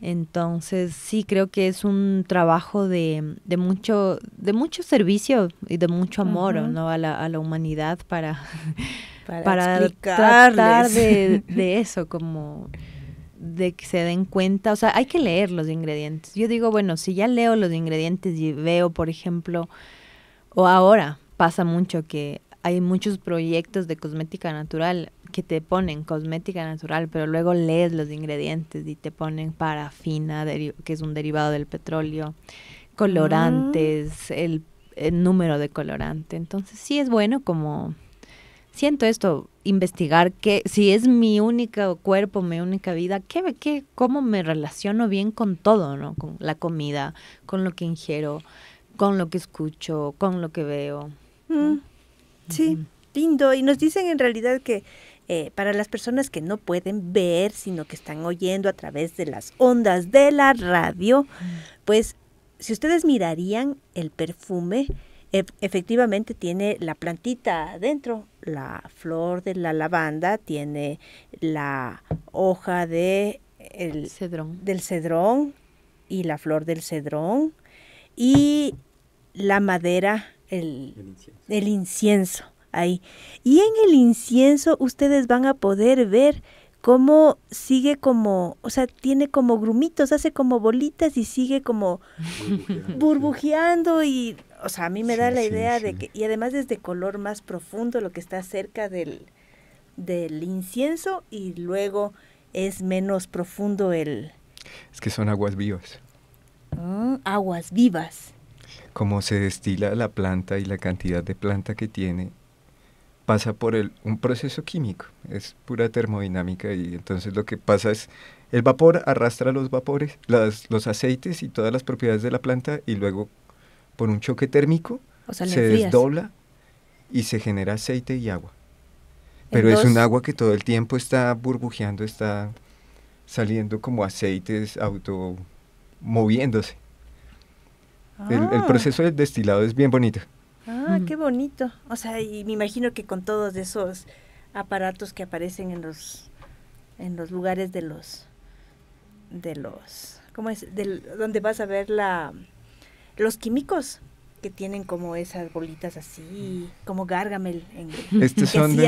Entonces, sí, creo que es un trabajo de, de mucho de mucho servicio y de mucho amor ¿no? a, la, a la humanidad para, [LAUGHS] para, tratar de, [LAUGHS] de eso, como de que se den cuenta, o sea, hay que leer los ingredientes. Yo digo, bueno, si ya leo los ingredientes y veo, por ejemplo, o ahora pasa mucho que hay muchos proyectos de cosmética natural que te ponen cosmética natural, pero luego lees los ingredientes y te ponen parafina, que es un derivado del petróleo, colorantes, ah. el, número de colorante. Entonces sí es bueno como siento esto, investigar que si es mi único cuerpo, mi única vida, ¿qué, qué, cómo me relaciono bien con todo, ¿no? Con la comida, con lo que ingiero, con lo que escucho, con lo que veo. Mm. Sí, lindo. Y nos dicen en realidad que eh, para las personas que no pueden ver, sino que están oyendo a través de las ondas de la radio, pues si ustedes mirarían el perfume, e, efectivamente tiene la plantita adentro, la flor de la lavanda, tiene la hoja de el, cedrón. del cedrón y la flor del cedrón y la madera el, incienso. ahí. Y en el incienso ustedes van a poder ver cómo sigue como, o sea, tiene como grumitos, hace como bolitas y sigue como burbujeando, y, o sea, a mí me da la idea de que, y además es de color más profundo lo que está cerca del, del incienso y luego es menos profundo el... Es que son aguas vivas. Ah, aguas vivas como se destila la planta y la cantidad de planta que tiene, pasa por el, un proceso químico, es pura termodinámica y entonces lo que pasa es el vapor arrastra los vapores, los aceites y todas las propiedades de la planta y luego por un choque térmico se desdobla y se genera aceite y agua. Pero es un agua que todo el tiempo está burbujeando, está saliendo como aceites auto El, ah. proceso del destilado es bien bonito. Ah, qué bonito. O sea, y me imagino que con todos esos aparatos que aparecen en los en los lugares de los de los ¿cómo es? Del, donde vas a ver la los químicos que tienen como esas bolitas así, como Gargamel en [LAUGHS] Estos son de,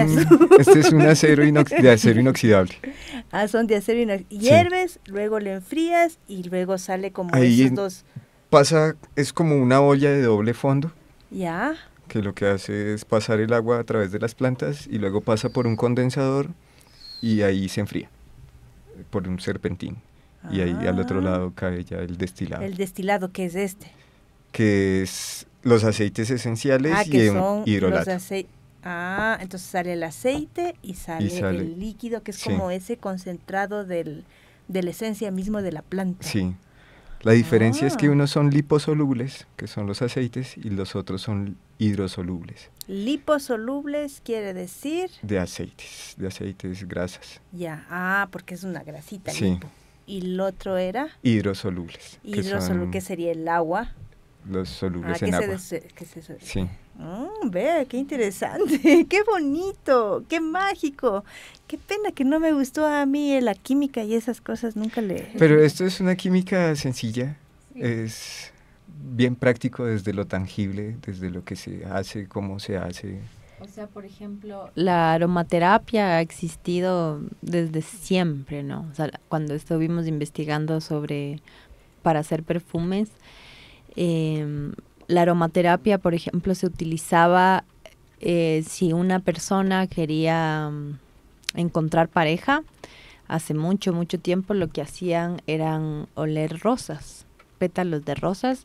este es un acero de acero inoxidable. [LAUGHS] Ah, son de acero inoxidable. Hierves, luego le enfrías y luego sale como esos dos pasa, es como una olla de doble fondo. Ya. Que lo que hace es pasar el agua a través de las plantas y luego pasa por un condensador y ahí se enfría por un serpentín. Y ahí al otro ah. lado cae ya el destilado. El destilado, que es este? Que es los aceites esenciales ah, y que son hidrolato. ah, entonces sale el aceite y sale, el líquido, que es como ese concentrado del, de la esencia mismo de la planta. Sí, la diferencia es que ah. unos son liposolubles, que son los aceites, y los otros son hidrosolubles. Liposolubles quiere decir... De aceites, de aceites, grasas. Ya, ah, porque es una grasita. Sí. ¿Y el otro era? Hidrosolubles. Hidrosolubles, que, sería el agua. Los solubles ah, en agua. sí. Mm, ve, qué interesante, [LAUGHS] qué bonito, qué mágico. Qué pena que no me gustó a mí la química y esas cosas, nunca le... Pero esto es una química sencilla, es bien práctico desde lo tangible, desde lo que se hace, cómo se hace. O sea, por ejemplo, la aromaterapia ha existido desde siempre, ¿no? O sea, cuando estuvimos investigando sobre para hacer perfumes, eh, la aromaterapia, por ejemplo, se utilizaba eh, si una persona quería um, encontrar pareja. Hace mucho, mucho tiempo lo que hacían eran oler rosas, pétalos de rosas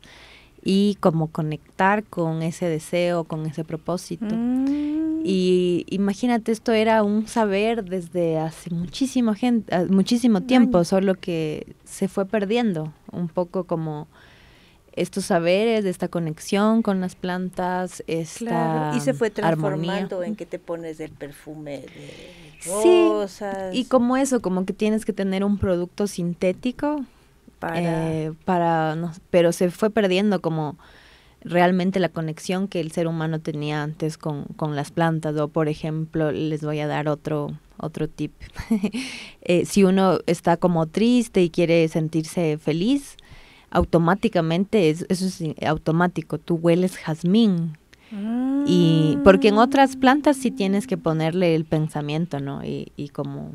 y como conectar con ese deseo, con ese propósito. Mm. Y imagínate, esto era un saber desde hace muchísimo, gente, ah, muchísimo tiempo, solo que se fue perdiendo un poco como estos saberes, de esta conexión con las plantas, esta Claro, y se fue armonía. transformando en que te pones el perfume de Sí, rosas. Y como eso, como que tienes que tener un producto sintético para... eh, para no- pero se fue perdiendo como realmente la conexión que el ser humano tenía antes con, con las plantas o por ejemplo les voy a dar otro otro tip [LAUGHS] Eh, si uno está como triste y quiere sentirse feliz automáticamente es- eso es automático tú hueles jazmín y porque en otras plantas sí tienes que ponerle el pensamiento, ¿no? Y, y como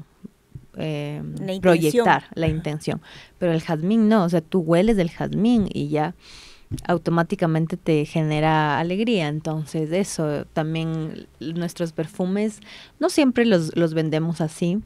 eh, La intención. proyectar la intención. Pero el jazmín no, o sea, tú hueles del jazmín y ya automáticamente te genera alegría. Entonces, eso también nuestros perfumes no siempre los, los vendemos así,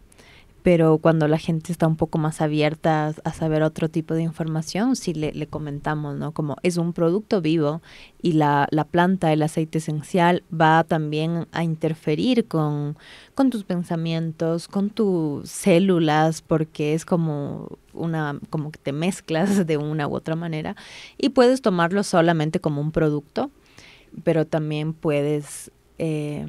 pero cuando la gente está un poco más abierta a, saber otro tipo de información, sí le, le comentamos, ¿no? Como es un producto vivo y la, la planta, el aceite esencial, va también a interferir con, con tus pensamientos, con tus células, porque es como una, como que te mezclas [LAUGHS] de una u otra manera, y puedes tomarlo solamente como un producto, pero también puedes eh,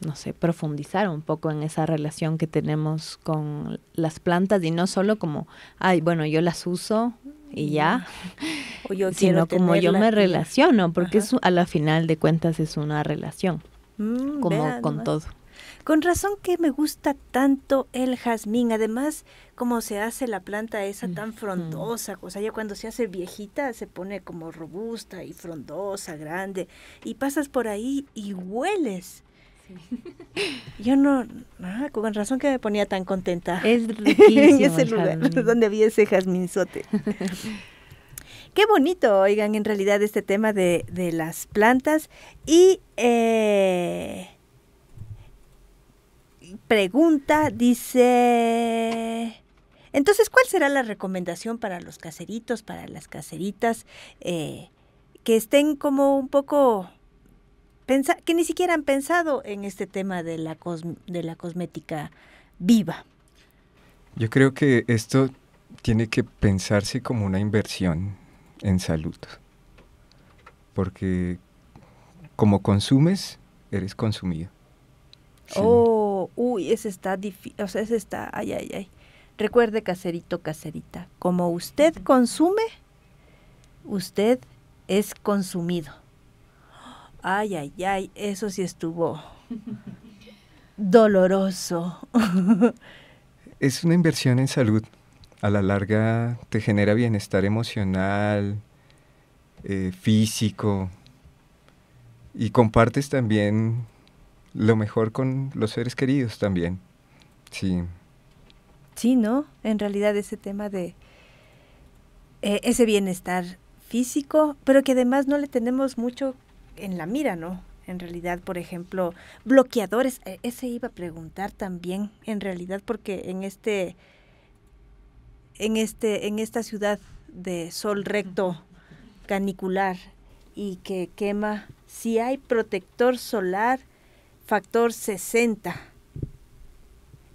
no sé, profundizar un poco en esa relación que tenemos con las plantas y no solo como, ay, bueno, yo las uso y ya, [LAUGHS] O yo sino como yo me relaciono, porque es, a la final de cuentas es una relación, Mm, como con todo. Con razón que me gusta tanto el jazmín. Además, como se hace la planta esa tan frondosa, o sea, ya cuando se hace viejita se pone como robusta y frondosa, grande. Y pasas por ahí y hueles. [LAUGHS] Yo no, ah, con razón que me ponía tan contenta. Es [LAUGHS] en riquísimo ese el lugar jazmín. [LAUGHS] donde había ese jazminzote. Qué bonito, oigan, en realidad este tema de, de las plantas. Y eh, pregunta, dice... Entonces, ¿cuál será la recomendación para los caseritos, para las caseritas eh, que estén como un poco... pensa- que ni siquiera han pensado en este tema de la, cos- de la cosmética viva? Yo creo que esto tiene que pensarse como una inversión en salud. Porque como consumes, eres consumido. Sí. Oh, uy, ese está difícil, o sea, ese está, ay, ay, ay. Recuerde, caserito, caserita, como usted consume, usted es consumido. Ay, ay, ay, eso sí estuvo doloroso. [LAUGHS] Es una inversión en salud. A la larga te genera bienestar emocional, eh, físico, y compartes también lo mejor con los seres queridos también. Sí. Sí, ¿no? En realidad ese tema de eh, ese bienestar físico, pero que además no le tenemos mucho en la mira, ¿no? En realidad, por ejemplo, bloqueadores, eh, ese iba a preguntar también, en realidad, porque en este, en este, en esta ciudad de sol recto, canicular y que quema, si hay protector solar, factor 60.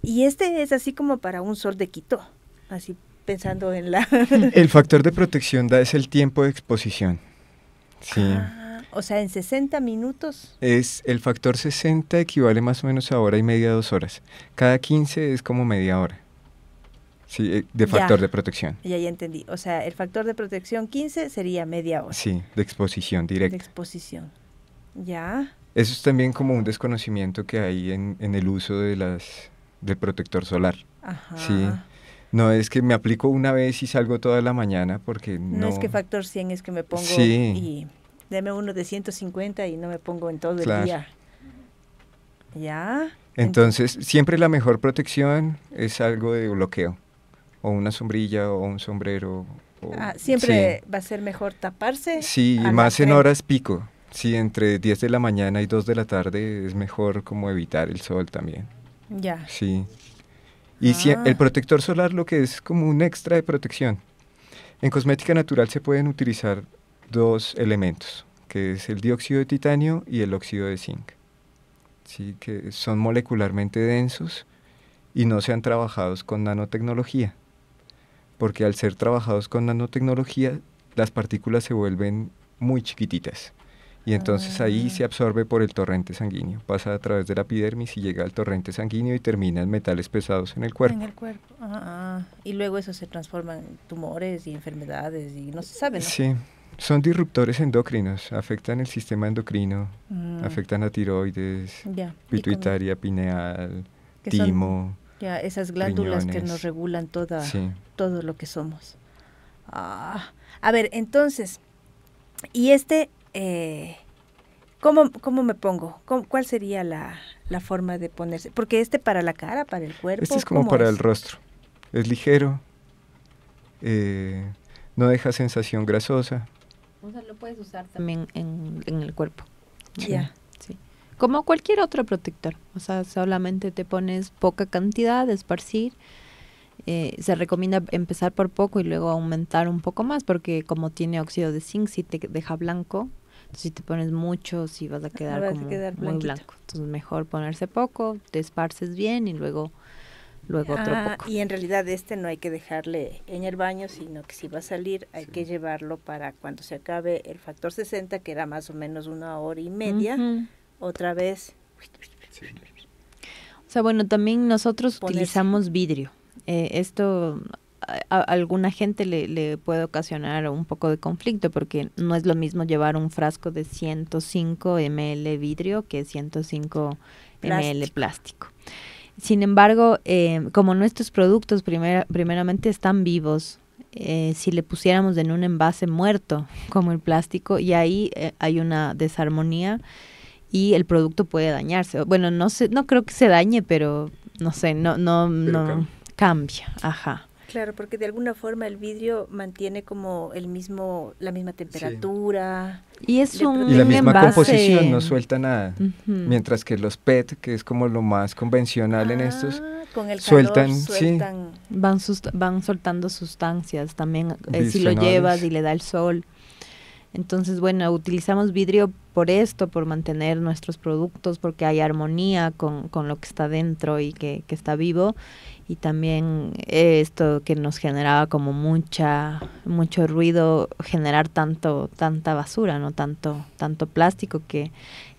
Y este es así como para un sol de Quito, así pensando en la... [LAUGHS] El factor de protección da es el tiempo de exposición. Sí. Ah, o sea, en 60 minutos. Es el factor 60 equivale más o menos a hora y media, dos horas. Cada 15 es como media hora. Sí, eh, de Ya. factor de protección. Ya, ya entendí. O sea, el factor de protección 15 sería media hora Sí, de exposición de directa. exposición. Ya. Eso es también como un desconocimiento que hay en, en el uso de las, del protector solar. Ajá. Sí. No es que me aplico una vez y salgo toda la mañana porque no... No es que factor 100 es que me pongo Sí. y deme uno de 150 y no me pongo en todo Claro. el día. Ya. Entonces, siempre la mejor protección es algo de bloqueo. O una sombrilla o un sombrero. o- Ah, siempre va a ser mejor taparse. Sí, y más en horas pico. Sí, entre 10 de la mañana y 2 de la tarde es mejor como evitar el sol también. Ya. Sí. Y si- Ah. el protector solar lo que es como un extra de protección. En cosmética natural se pueden utilizar dos elementos, que es el dióxido de titanio y el óxido de zinc. Sí, que son molecularmente densos y no se han trabajados con nanotecnología. Porque al ser trabajados con nanotecnología, las partículas se vuelven muy chiquititas. Y entonces ahí se absorbe por el torrente sanguíneo. Pasa a través de la epidermis y llega al torrente sanguíneo y termina en metales pesados en el cuerpo. En el cuerpo. Ah, ah. Y luego eso se transforma en tumores y enfermedades y no se sabe, ¿no? Sí, son disruptores endocrinos, afectan el sistema endocrino, Mm, afectan a tiroides, pituitaria, pineal, son timo. Ya, esas glándulas que nos regulan toda, Sí. todo lo que somos. Ah, a ver, entonces, y este, eh, ¿cómo, ¿cómo me pongo? ¿Cómo- ¿Cuál sería la, la forma de ponerse? Porque este para la cara, para el cuerpo. Este es como ¿cómo para es? el rostro. Es ligero, eh, no deja sensación grasosa. O sea, lo puedes usar también en, en el cuerpo. Ya. Sí. Como cualquier otro protector. O sea, solamente te pones poca cantidad de esparcir. Eh, se recomienda empezar por poco y luego aumentar un poco más porque como tiene óxido de zinc, si te deja blanco, entonces si te pones mucho, si vas a quedar vas a quedar muy blanco. Entonces mejor ponerse poco, te esparces bien y luego, luego otro Ah, poco. y en realidad este no hay que dejarle en el baño, sino que si va a salir hay que llevarlo para cuando se acabe el factor 60, que era más o menos una hora y media, otra vez. O sea, bueno, también nosotros Ponerse. utilizamos vidrio. Eh, esto a, a alguna gente le, le puede ocasionar un poco de conflicto porque no es lo mismo llevar un frasco de 105 ml vidrio que 105 ml Plástico. Sin embargo, eh, como nuestros productos primer- primeramente están vivos, eh, si le pusiéramos en un envase muerto como el plástico y ahí eh, hay una desarmonía y el producto puede dañarse. Bueno, no sé, no creo que se dañe, pero no sé, no, no, Pero no cambia. cambia. Ajá. Claro, porque de alguna forma el vidrio mantiene como el mismo, la misma temperatura. Y es un Y la misma envase- composición no suelta nada. Mientras que los PET, que es como lo más convencional en estos, Ah, con el sueltan, calor sí. sueltan. Van, van soltando sustancias también eh, si lo llevas y le da el sol. Entonces, bueno, utilizamos vidrio por esto, por mantener nuestros productos, porque hay armonía con, con lo que está dentro y que, que está vivo. Y también esto que nos generaba como mucha, mucho ruido, generar tanto, tanta basura, ¿no? Tanto, tanto plástico que,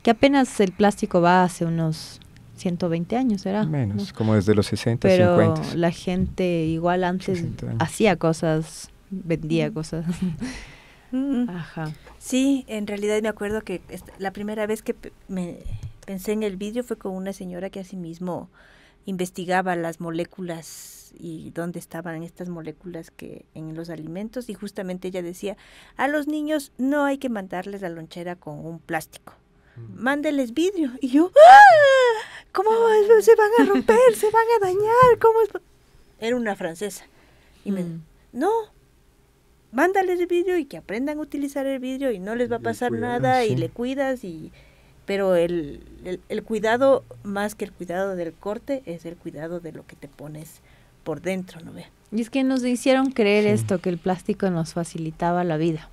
que apenas el plástico va hace unos 120 años. ¿no? menos, como desde los 60, pero 50. la gente igual antes 60 años. hacía cosas, vendía cosas. [LAUGHS] Mm. Ajá. Sí, en realidad me acuerdo que la primera vez que me pensé en el vidrio fue con una señora que asimismo investigaba las moléculas y dónde estaban estas moléculas que en los alimentos y justamente ella decía, a los niños no hay que mandarles la lonchera con un plástico. Mándeles vidrio. Y yo, ¡ah! ¿cómo se van a romper? ¿Se van a dañar? ¿Cómo es? po-?" Era una francesa. Y me Mm. no, mándales el vidrio y que aprendan a utilizar el vidrio y no les va a pasar nada y le cuidas y pero el, el, el cuidado más que el cuidado del corte es el cuidado de lo que te pones por dentro, ¿no ve? Y es que nos hicieron creer Sí. esto, que el plástico nos facilitaba la vida.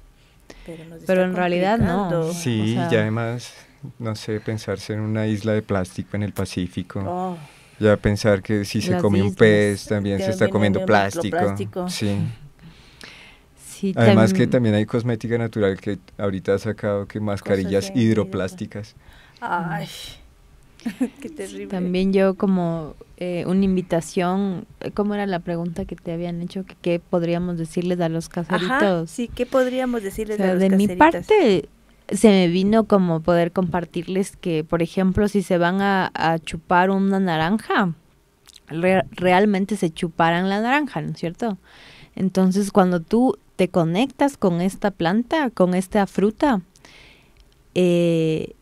Pero, nos Pero en realidad no. Sí, o sea- y además, no sé, pensarse en una isla de plástico en el Pacífico. Oh, Ya pensar que si se Las come un pez, también se está comiendo plástico. Sí. Sí, Además que también hay cosmética natural que ahorita ha sacado que mascarillas de hidroplásticas. ay, [LAUGHS] qué terrible. También yo como eh, una invitación, eh, ¿cómo era la pregunta que te habían hecho? que ¿Qué podríamos decirles a los Ajá, caseritos? sí, ¿qué podríamos decirles O sea, a los de mi caseritas? parte, se me vino como poder compartirles que, por ejemplo, si se van a, a chupar una naranja, re- realmente se chuparan la naranja, ¿no es cierto? Entonces, cuando tú te conectas con esta planta, con esta fruta, eh,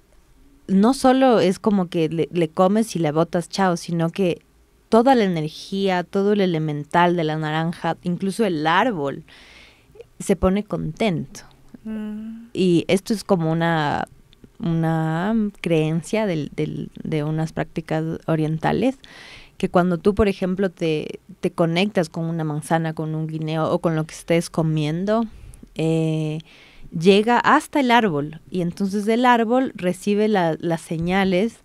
no solo es como que le, le comes y le botas chao, sino que toda la energía, todo el elemental de la naranja, incluso el árbol, se pone contento. Mm, Y esto es como una, una creencia del- del- de unas prácticas orientales, que cuando tú, por ejemplo, te, te conectas con una manzana, con un guineo o con lo que estés comiendo, eh, llega hasta el árbol y entonces el árbol recibe la- las señales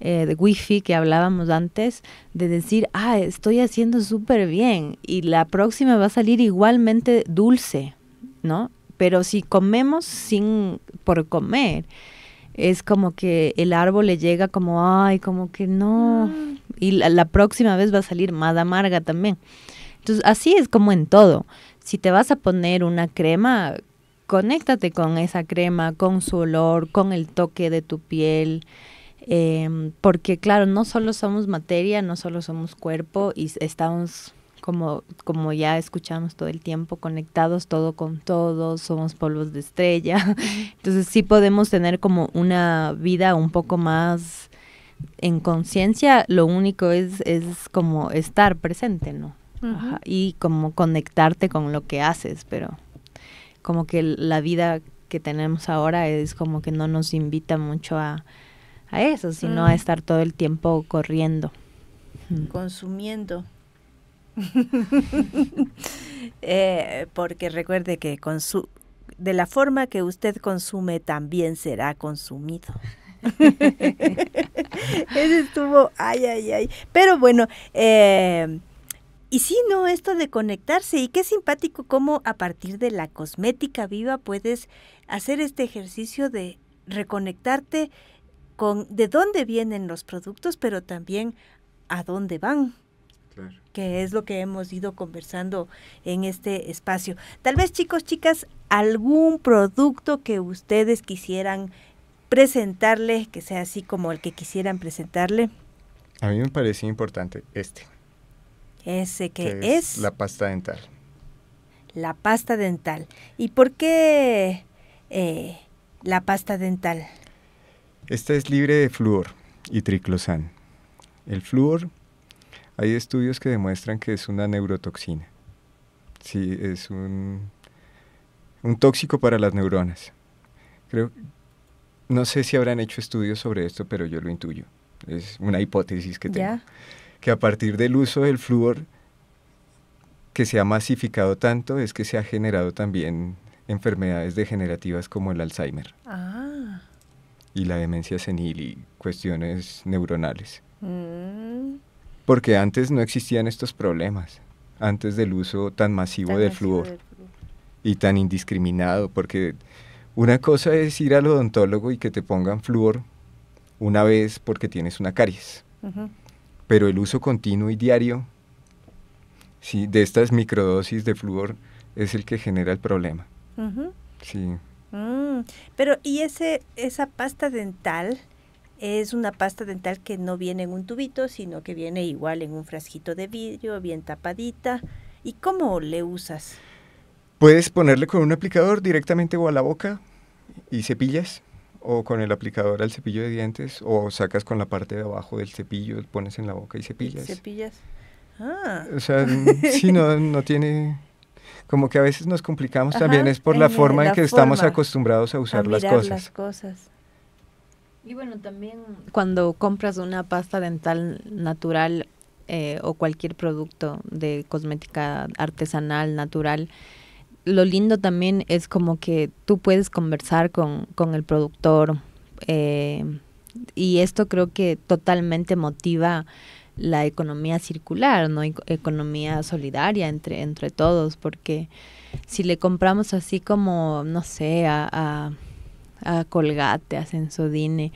eh, de wifi que hablábamos antes, de decir, ah, estoy haciendo súper bien y la próxima va a salir igualmente dulce, ¿no? Pero si comemos sin por comer, es como que el árbol le llega como, ay, como que no, y la, próxima vez va a salir más amarga también. Entonces, así es como en todo. Si te vas a poner una crema, conéctate con esa crema, con su olor, con el toque de tu piel, em, porque claro, no solo somos materia, no solo somos cuerpo y estamos como, como ya escuchamos todo el tiempo, conectados todo con todo, somos polvos de estrella. [LAUGHS] Entonces sí podemos tener como una vida un poco más en conciencia, lo único es, es como estar presente, ¿no? Ajá, Y como conectarte con lo que haces, pero como que la vida que tenemos ahora es como que no nos invita mucho a, a eso, sino a estar todo el tiempo corriendo. Consumiendo. [LAUGHS] Eh, porque recuerde que consu- de la forma que usted consume también será consumido. [LAUGHS] Ese estuvo, ay, ay, ay. Pero bueno, eh, y sí, no, esto de conectarse, y qué simpático cómo a partir de la cosmética viva puedes hacer este ejercicio de reconectarte con de dónde vienen los productos, pero también a dónde van Claro. que es lo que hemos ido conversando en este espacio. Tal vez chicos, chicas, algún producto que ustedes quisieran presentarle, que sea así como el que quisieran presentarle, A mí me parece importante este, ese que, que es, es la pasta dental. la pasta dental. ¿Y por qué eh, la pasta dental? Esta es libre de flúor y triclosan. El flúor, hay estudios que demuestran que es una neurotoxina. Sí, es un, un tóxico para las neuronas. Creo, no sé si habrán hecho estudios sobre esto, pero yo lo intuyo. Es una hipótesis que tengo. Que a partir del uso del flúor, que se ha masificado tanto, es que se ha generado también enfermedades degenerativas como el Alzheimer Ah. y la demencia senil y cuestiones neuronales. mm, Porque antes no existían estos problemas, antes del uso tan masivo tan del masivo flúor del flúor. y tan indiscriminado, porque una cosa es ir al odontólogo y que te pongan flúor una vez porque tienes una caries, pero el uso continuo y diario sí, de estas microdosis de flúor es el que genera el problema. Sí. Mm, pero ¿y ese esa pasta dental es una pasta dental que no viene en un tubito, sino que viene igual en un frasquito de vidrio, bien tapadita? ¿Y cómo le usas? Puedes ponerle con un aplicador directamente o a la boca y cepillas, o con el aplicador al cepillo de dientes, o sacas con la parte de abajo del cepillo, pones en la boca y ¿Y cepillas. cepillas? Ah, O sea, [LAUGHS] sí, no, [LAUGHS] no tiene... Como que a veces nos complicamos Ajá, también, es por la eh, forma en la que estamos acostumbrados a a usar las mirar cosas. las cosas. Y bueno, también cuando compras una pasta dental natural eh, o cualquier producto de cosmética artesanal, natural, lo lindo también es como que tú puedes conversar con, con el productor eh, y esto creo que totalmente motiva la economía circular, ¿no? Eco- Economía solidaria entre, entre todos, porque si le compramos así como, no sé, a, a, a Colgate, a Sensodine,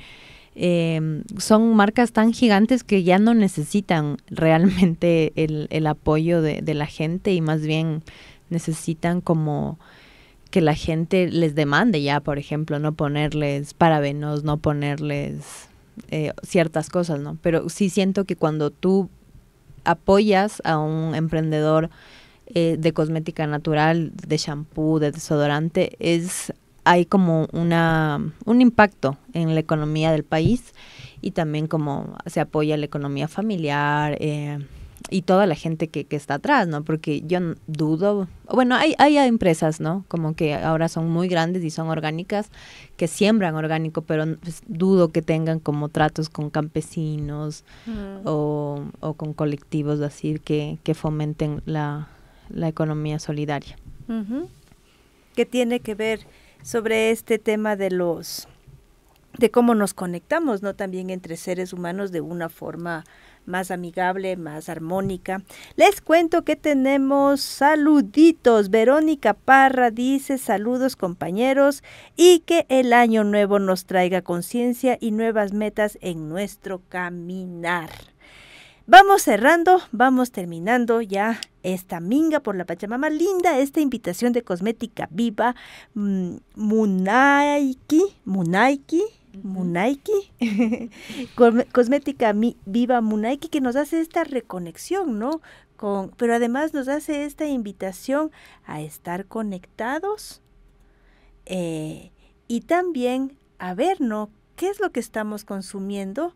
eh, son marcas tan gigantes que ya no necesitan realmente el, apoyo de, de la gente y más bien necesitan como que la gente les demande ya, por ejemplo, no ponerles parabenos, no ponerles eh, ciertas cosas, ¿no? Pero sí siento que cuando tú apoyas a un emprendedor eh, de cosmética natural, de shampoo, de desodorante, es hay como una un impacto en la economía del país y también como se apoya la economía familiar, eh, y toda la gente que, que, está atrás, ¿no? Porque yo dudo, bueno, hay, hay empresas, ¿no? Como que ahora son muy grandes y son orgánicas, que siembran orgánico, pero pues, dudo que tengan como tratos con campesinos mm. o, o, con colectivos así que, que fomenten la, la, economía solidaria. ¿Qué tiene que ver sobre este tema de los de cómo nos conectamos, ¿no? También entre seres humanos de una forma más amigable, más armónica. Les cuento que tenemos saluditos. Verónica Parra dice saludos compañeros y que el año nuevo nos traiga conciencia y nuevas metas en nuestro caminar. Vamos cerrando, vamos terminando ya esta minga por la Pachamama. Linda esta invitación de cosmética viva. Mm, Munaiki, Munaiki, Munaiki, [LAUGHS] cosmética viva Munaiki, que nos hace esta reconexión, ¿no? Con, pero además nos hace esta invitación a estar conectados eh, y también a ver, ¿no? ¿Qué es lo que estamos consumiendo?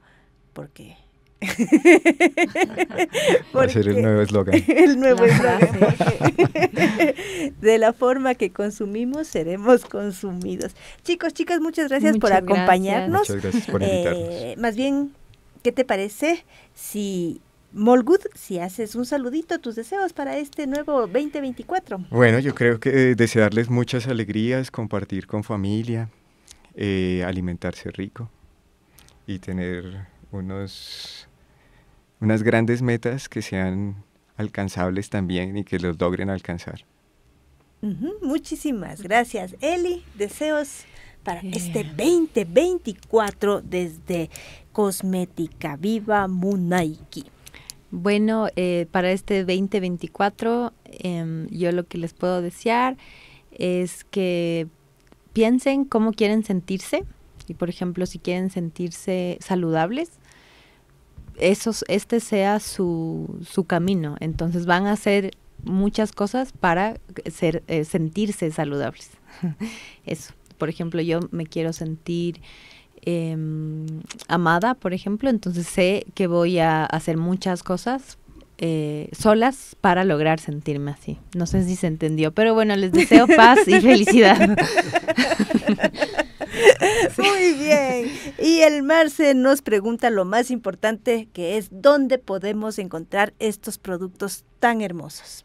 Porque [LAUGHS] Va a ser el nuevo eslogan. [LAUGHS] El nuevo eslogan. [LAUGHS] de la forma que consumimos, seremos consumidos. Chicos, chicas, muchas gracias por acompañarnos. Muchas gracias por invitarnos. Eh, más bien, ¿qué te parece si Molgud, si haces un saludito, tus deseos para este nuevo 2024. Bueno, yo creo que desearles muchas alegrías, compartir con familia, eh, alimentarse rico y tener unos unas grandes metas que sean alcanzables también y que los logren alcanzar. muchísimas gracias, Eli. Deseos para este 2024 desde Cosmética Viva Munaiki. Bueno, eh, para este 2024 em, yo lo que les puedo desear es que piensen cómo quieren sentirse y por ejemplo si quieren sentirse saludables, esos, este sea su, su camino. Entonces van a hacer muchas cosas para ser, eh, sentirse saludables. [LAUGHS] Eso. Por ejemplo, yo me quiero sentir em, amada, por ejemplo, entonces sé que voy a hacer muchas cosas eh, solas para lograr sentirme así. No sé si se entendió, pero bueno, les deseo paz y [LAUGHS] felicidad. [LAUGHS] Muy bien. Y el Marce nos pregunta lo más importante, que es dónde podemos encontrar estos productos tan hermosos.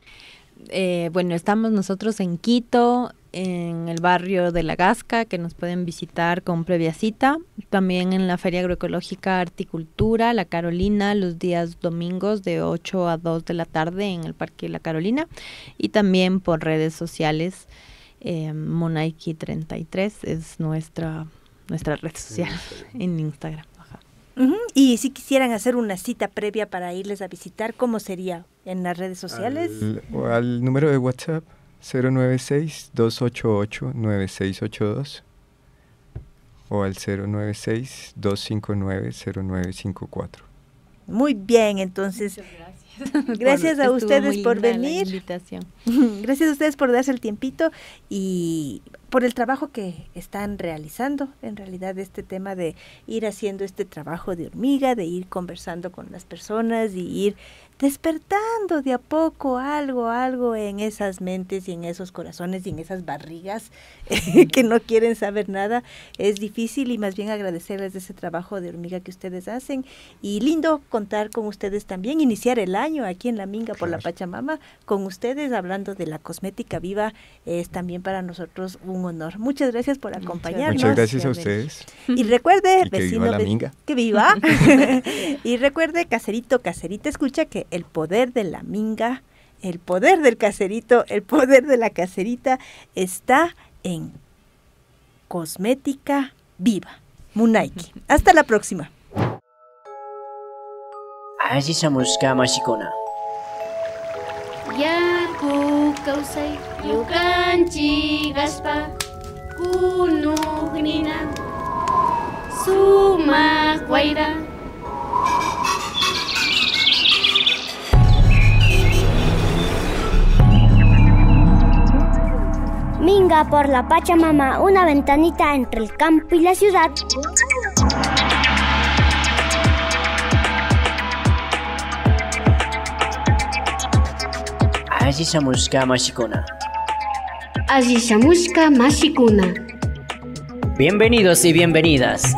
Eh, bueno, estamos nosotros en Quito, en el barrio de La Gasca, que nos pueden visitar con previa cita. También en la Feria Agroecológica Articultura, La Carolina, los días domingos de 8 a 2 de la tarde en el Parque La Carolina. Y también por redes sociales eh, Monaiki33 es nuestra, nuestra red social [LAUGHS] en Instagram. Y si quisieran hacer una cita previa para irles a visitar, ¿cómo sería en las redes sociales? Al, al número de WhatsApp 096-288-9682 o al 096-259-0954. Muy bien, entonces [LAUGHS] Gracias a ustedes por venir. invitación. [LAUGHS] Gracias a ustedes por darse el tiempito y por el trabajo que están realizando. En realidad este tema de ir haciendo este trabajo de hormiga, de ir conversando con las personas y ir despertando de a poco algo, algo en esas mentes y en esos corazones y en esas barrigas [LAUGHS] que no quieren saber nada. Es difícil y más bien agradecerles ese trabajo de hormiga que ustedes hacen. Y lindo contar con ustedes también, iniciar el año aquí en La Minga por la Pachamama, con ustedes hablando de la cosmética viva, es también para nosotros un honor. Muchas gracias por acompañarnos. Muchas gracias a ustedes. Y recuerde, que viva la minga. Que viva. [LAUGHS] [LAUGHS] y recuerde, caserito, caserita, escucha que el poder de la minga, el poder del caserito, el poder de la caserita está en cosmética viva. Munaiki. Hasta la próxima. yaku kawsay yukanchik aspa kunugnina sumak wayra Minga por la Pachamama, una ventanita entre el campo y la ciudad. Ashisamushka Mashikuna. asishamushka mashikuna Bienvenidos y bienvenidas.